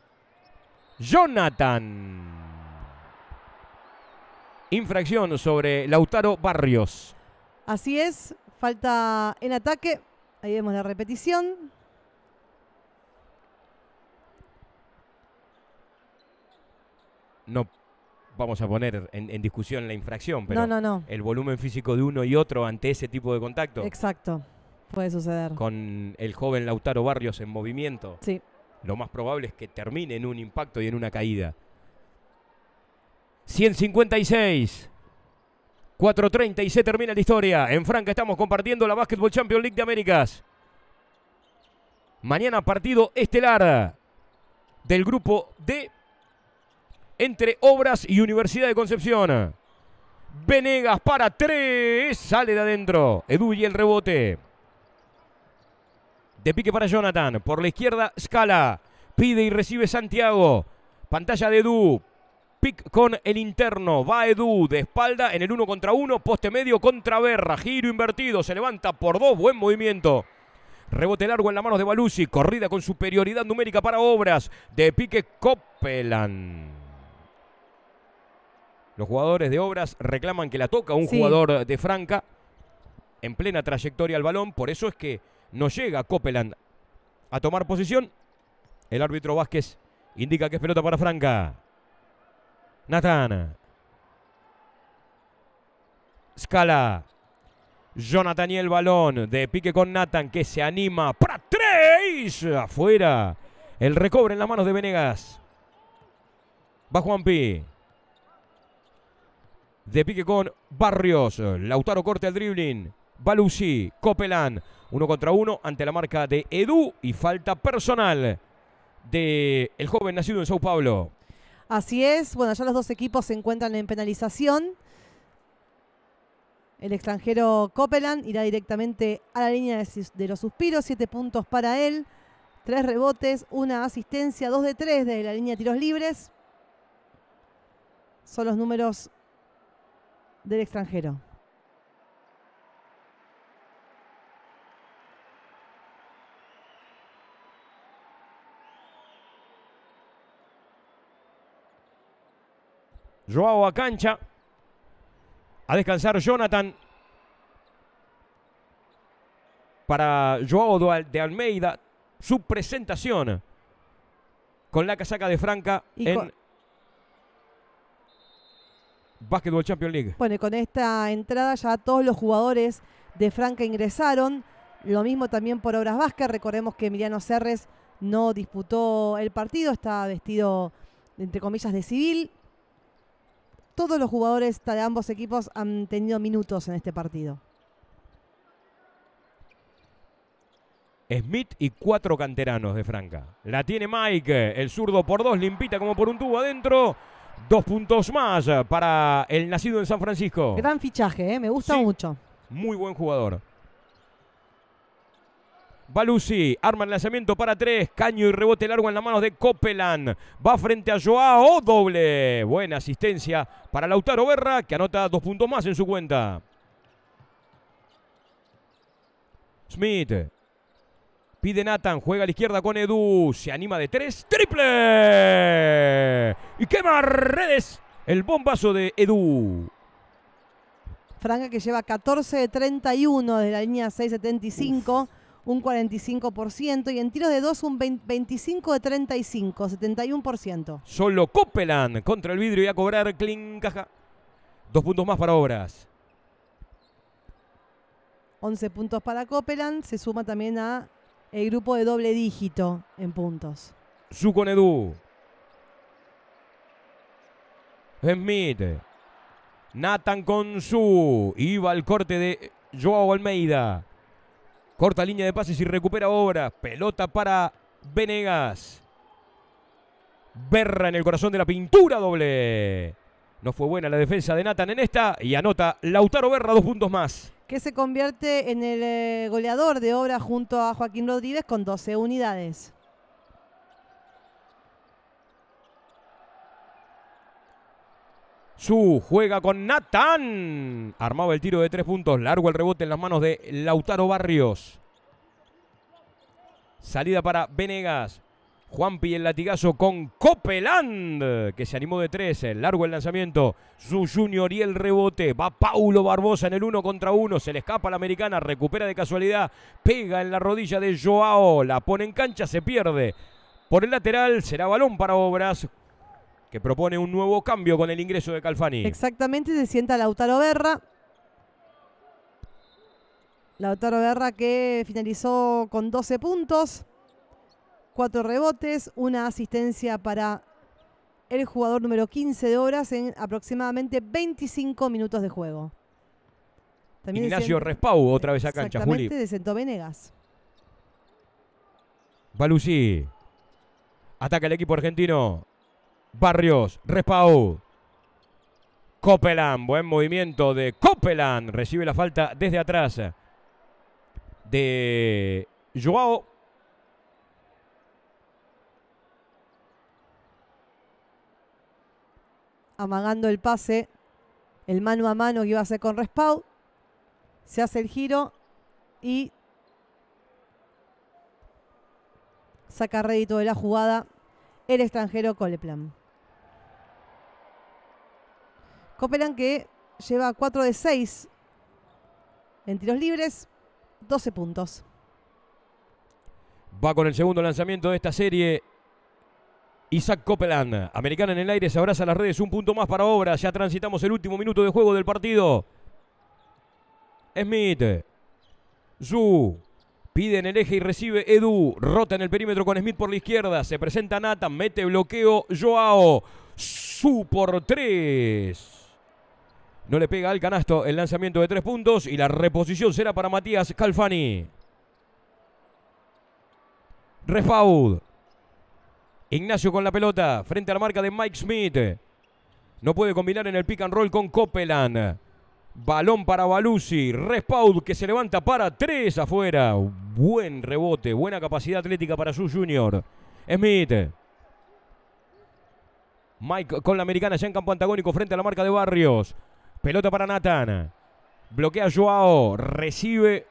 Jonathan. Infracción sobre Lautaro Barrios. Así es, falta en ataque. Ahí vemos la repetición. No vamos a poner en, en discusión la infracción, pero no, no, no. el volumen físico de uno y otro ante ese tipo de contacto, Exacto. Puede suceder. con el joven Lautaro Barrios en movimiento, Sí. lo más probable es que termine en un impacto y en una caída. 156. 4.30 y se termina la historia. En Franca estamos compartiendo la Basketball Champions League de Américas. Mañana partido estelar del grupo D entre Obras y Universidad de Concepción. Venegas para tres. Sale de adentro. Edu y el rebote. De pique para Jonathan. Por la izquierda, Scala. Pide y recibe Santiago. Pantalla de Edu. Pick con el interno. Va Edu de espalda en el uno contra uno. Poste medio contra Berra. Giro invertido. Se levanta por dos. Buen movimiento. Rebote largo en las manos de Balusi. Corrida con superioridad numérica para Obras. De pique Copeland. Los jugadores de Obras reclaman que la toca un Sí. jugador de Franca en plena trayectoria al balón. Por eso es que no llega Copeland a tomar posición. El árbitro Vázquez indica que es pelota para Franca. Nathan. Scala. Jonathan y el balón. De pique con Nathan que se anima para tres. Afuera. El recobre en las manos de Venegas. Va Juanpi. De pique con Barrios. Lautaro corte al dribbling. Balusi. Copeland. Uno contra uno ante la marca de Edu. Y falta personal de el joven nacido en Sao Paulo. Así es. Bueno, ya los dos equipos se encuentran en penalización. El extranjero Copeland irá directamente a la línea de, los suspiros. Siete puntos para él. Tres rebotes, una asistencia, dos de tres de la línea de tiros libres. Son los números del extranjero. Joao a cancha. A descansar Jonathan. Para Joao de Almeida. Su presentación. Con la casaca de Franca Y en Basketball Champions League. Bueno, y con esta entrada ya todos los jugadores de Franca ingresaron. Lo mismo también por Obras Vázquez. Recordemos que Emiliano Serres no disputó el partido, está vestido, entre comillas, de civil. Todos los jugadores de ambos equipos han tenido minutos en este partido. Smith y cuatro canteranos de Franca. La tiene Mike, el zurdo por dos, limpita como por un tubo adentro. Dos puntos más para el nacido en San Francisco. Gran fichaje, ¿eh? me gusta Sí. mucho. Muy buen jugador. Balusi, arma el lanzamiento para tres. Caño y rebote largo en las manos de Copeland. Va frente a Joao, doble. Buena asistencia para Lautaro Berra, que anota dos puntos más en su cuenta. Smith. Pide Nathan, juega a la izquierda con Edu. Se anima de tres. ¡Triple! Y quema redes. El bombazo de Edu. Franca que lleva 14 de 31 de la línea 675, un 45%. Y en tiros de 2 un 20 25 de 35, 71%. Solo Copeland contra el vidrio y a cobrar Clean Caja. Dos puntos más para Obras. 11 puntos para Copeland. Se suma también a el grupo de doble dígito en puntos. Su con Edu. Smith. Nathan con su. Iba al corte de Joao Almeida. Corta línea de pases y recupera Obras. Pelota para Venegas. Berra en el corazón de la pintura doble. No fue buena la defensa de Nathan en esta y anota Lautaro Berra dos puntos más. Que se convierte en el eh, goleador de obra junto a Joaquín Rodríguez con 12 unidades. Su juega con Natán. Armaba el tiro de tres puntos. Largo el rebote en las manos de Lautaro Barrios. Salida para Venegas. Juanpi el latigazo con Copeland, que se animó de tres. Largo el lanzamiento. Su Junior y el rebote. Va Paulo Barbosa en el uno contra uno. Se le escapa a la americana. Recupera de casualidad. Pega en la rodilla de Joao. La pone en cancha. Se pierde. Por el lateral será balón para Obras. Que propone un nuevo cambio con el ingreso de Calfani. Exactamente, se sienta Lautaro Berra. Lautaro Berra que finalizó con 12 puntos, 4 rebotes, una asistencia para el jugador número 15 de horas en aproximadamente 25 minutos de juego. También Ignacio Respau otra vez a cancha, Juli. de Centro Venegas. Balusi. Ataca el equipo argentino. Barrios, Respau. Copeland, buen movimiento de Copeland. Recibe la falta desde atrás de Joao. Amagando el pase, el mano a mano que iba a hacer con Respau. Se hace el giro y saca rédito de la jugada el extranjero Coleplan. Copeland que lleva 4 de 6 en tiros libres, 12 puntos. Va con el segundo lanzamiento de esta serie. Isaac Copeland, americana en el aire, se abraza las redes, un punto más para obra. Ya transitamos el último minuto de juego del partido. Smith, Zhu, pide en el eje y recibe Edu. Rota en el perímetro con Smith por la izquierda. Se presenta Nathan, mete bloqueo Joao. Su por tres. No le pega al canasto el lanzamiento de tres puntos y la reposición será para Matías Calfani. Refaud. Ignacio con la pelota frente a la marca de Mike Smith. No puede combinar en el pick and roll con Copeland. Balón para Balusi. Respaud que se levanta para tres afuera. Buen rebote, buena capacidad atlética para su junior. Smith. Mike con la americana ya en campo antagónico frente a la marca de Barrios. Pelota para Nathan. Bloquea Joao. Recibe.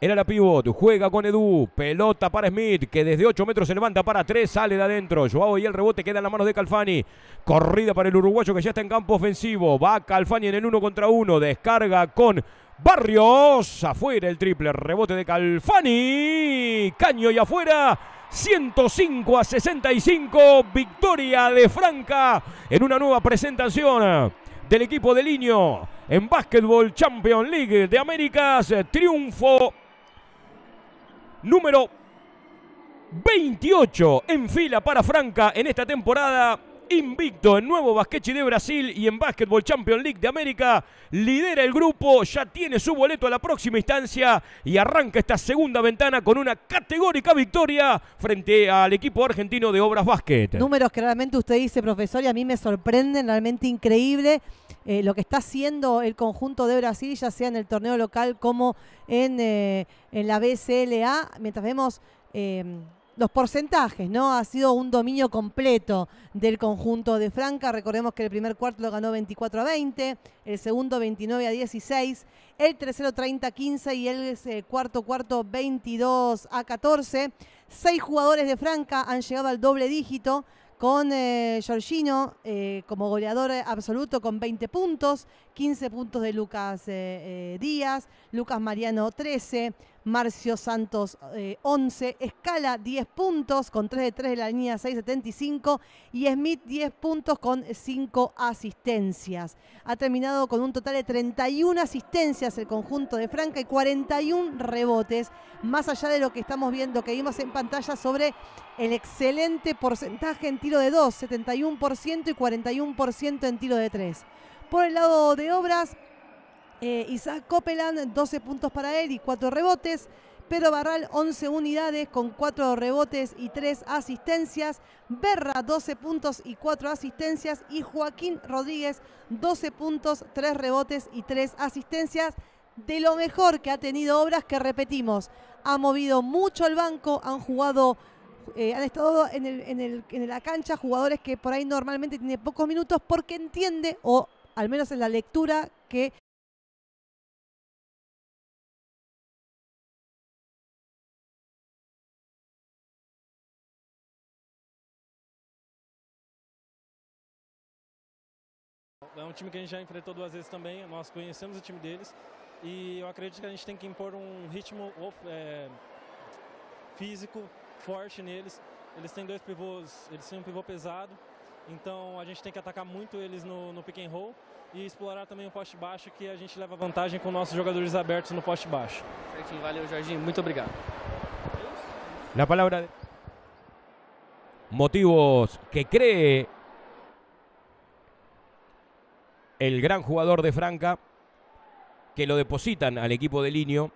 Era la pivot. Juega con Edu. Pelota para Smith. Que desde 8 metros se levanta para 3. Sale de adentro. Joao y el rebote queda en las manos de Calfani. Corrida para el uruguayo que ya está en campo ofensivo. Va Calfani en el 1 contra 1. Descarga con Barrios. Afuera el triple. Rebote de Calfani. Caño y afuera. 105 a 65. Victoria de Franca en una nueva presentación del equipo de Liño en Basketball Champions League de Américas. Triunfo número 28 en fila para Franca en esta temporada invicto en Nuevo Basquechi de Brasil y en Basketball Champions League de América. Lidera el grupo, ya tiene su boleto a la próxima instancia y arranca esta segunda ventana con una categórica victoria frente al equipo argentino de Obras Básquet. Números que realmente usted dice, profesor, y a mí me sorprenden, realmente increíble eh, lo que está haciendo el conjunto de Brasil, ya sea en el torneo local como en, eh, en la BCLA, mientras vemos... Eh, los porcentajes, ¿no? Ha sido un dominio completo del conjunto de Franca. Recordemos que el primer cuarto lo ganó 24 a 20, el segundo 29 a 16, el tercero 30 a 15 y el eh, cuarto cuarto 22 a 14. Seis jugadores de Franca han llegado al doble dígito con eh, Giorgino eh, como goleador absoluto con 20 puntos, 15 puntos de Lucas Díaz, Lucas Mariano 13, Marcio Santos 11, eh, Escala 10 puntos con 3 de 3 de la línea 6.75 y Smith 10 puntos con 5 asistencias. Ha terminado con un total de 31 asistencias el conjunto de Franca y 41 rebotes, más allá de lo que estamos viendo, que vimos en pantalla sobre el excelente porcentaje en tiro de 2, 71% y 41% en tiro de 3. Por el lado de obras, eh, Isaac Copeland, 12 puntos para él y 4 rebotes. Pedro Barral, 11 unidades con 4 rebotes y 3 asistencias. Berra, 12 puntos y 4 asistencias. Y Joaquín Rodríguez, 12 puntos, 3 rebotes y 3 asistencias. De lo mejor que ha tenido Obras, que repetimos, ha movido mucho el banco, han jugado eh, han estado en, en la cancha jugadores que por ahí normalmente tienen pocos minutos porque entiende, o al menos en la lectura, que um time que a gente já enfrentou duas vezes também, nós conhecemos o time deles e eu acredito que a gente tem que impor um ritmo é, físico forte neles. Eles têm dois pivôs, eles têm um pivô pesado, então a gente tem que atacar muito eles no, no pick and roll e explorar também o poste baixo que a gente leva vantagem com nossos jogadores abertos no poste baixo. Certinho, valeu Jorginho, muito obrigado. La palabra de motivos que cree el gran jugador de Franca que lo depositan al equipo de Linio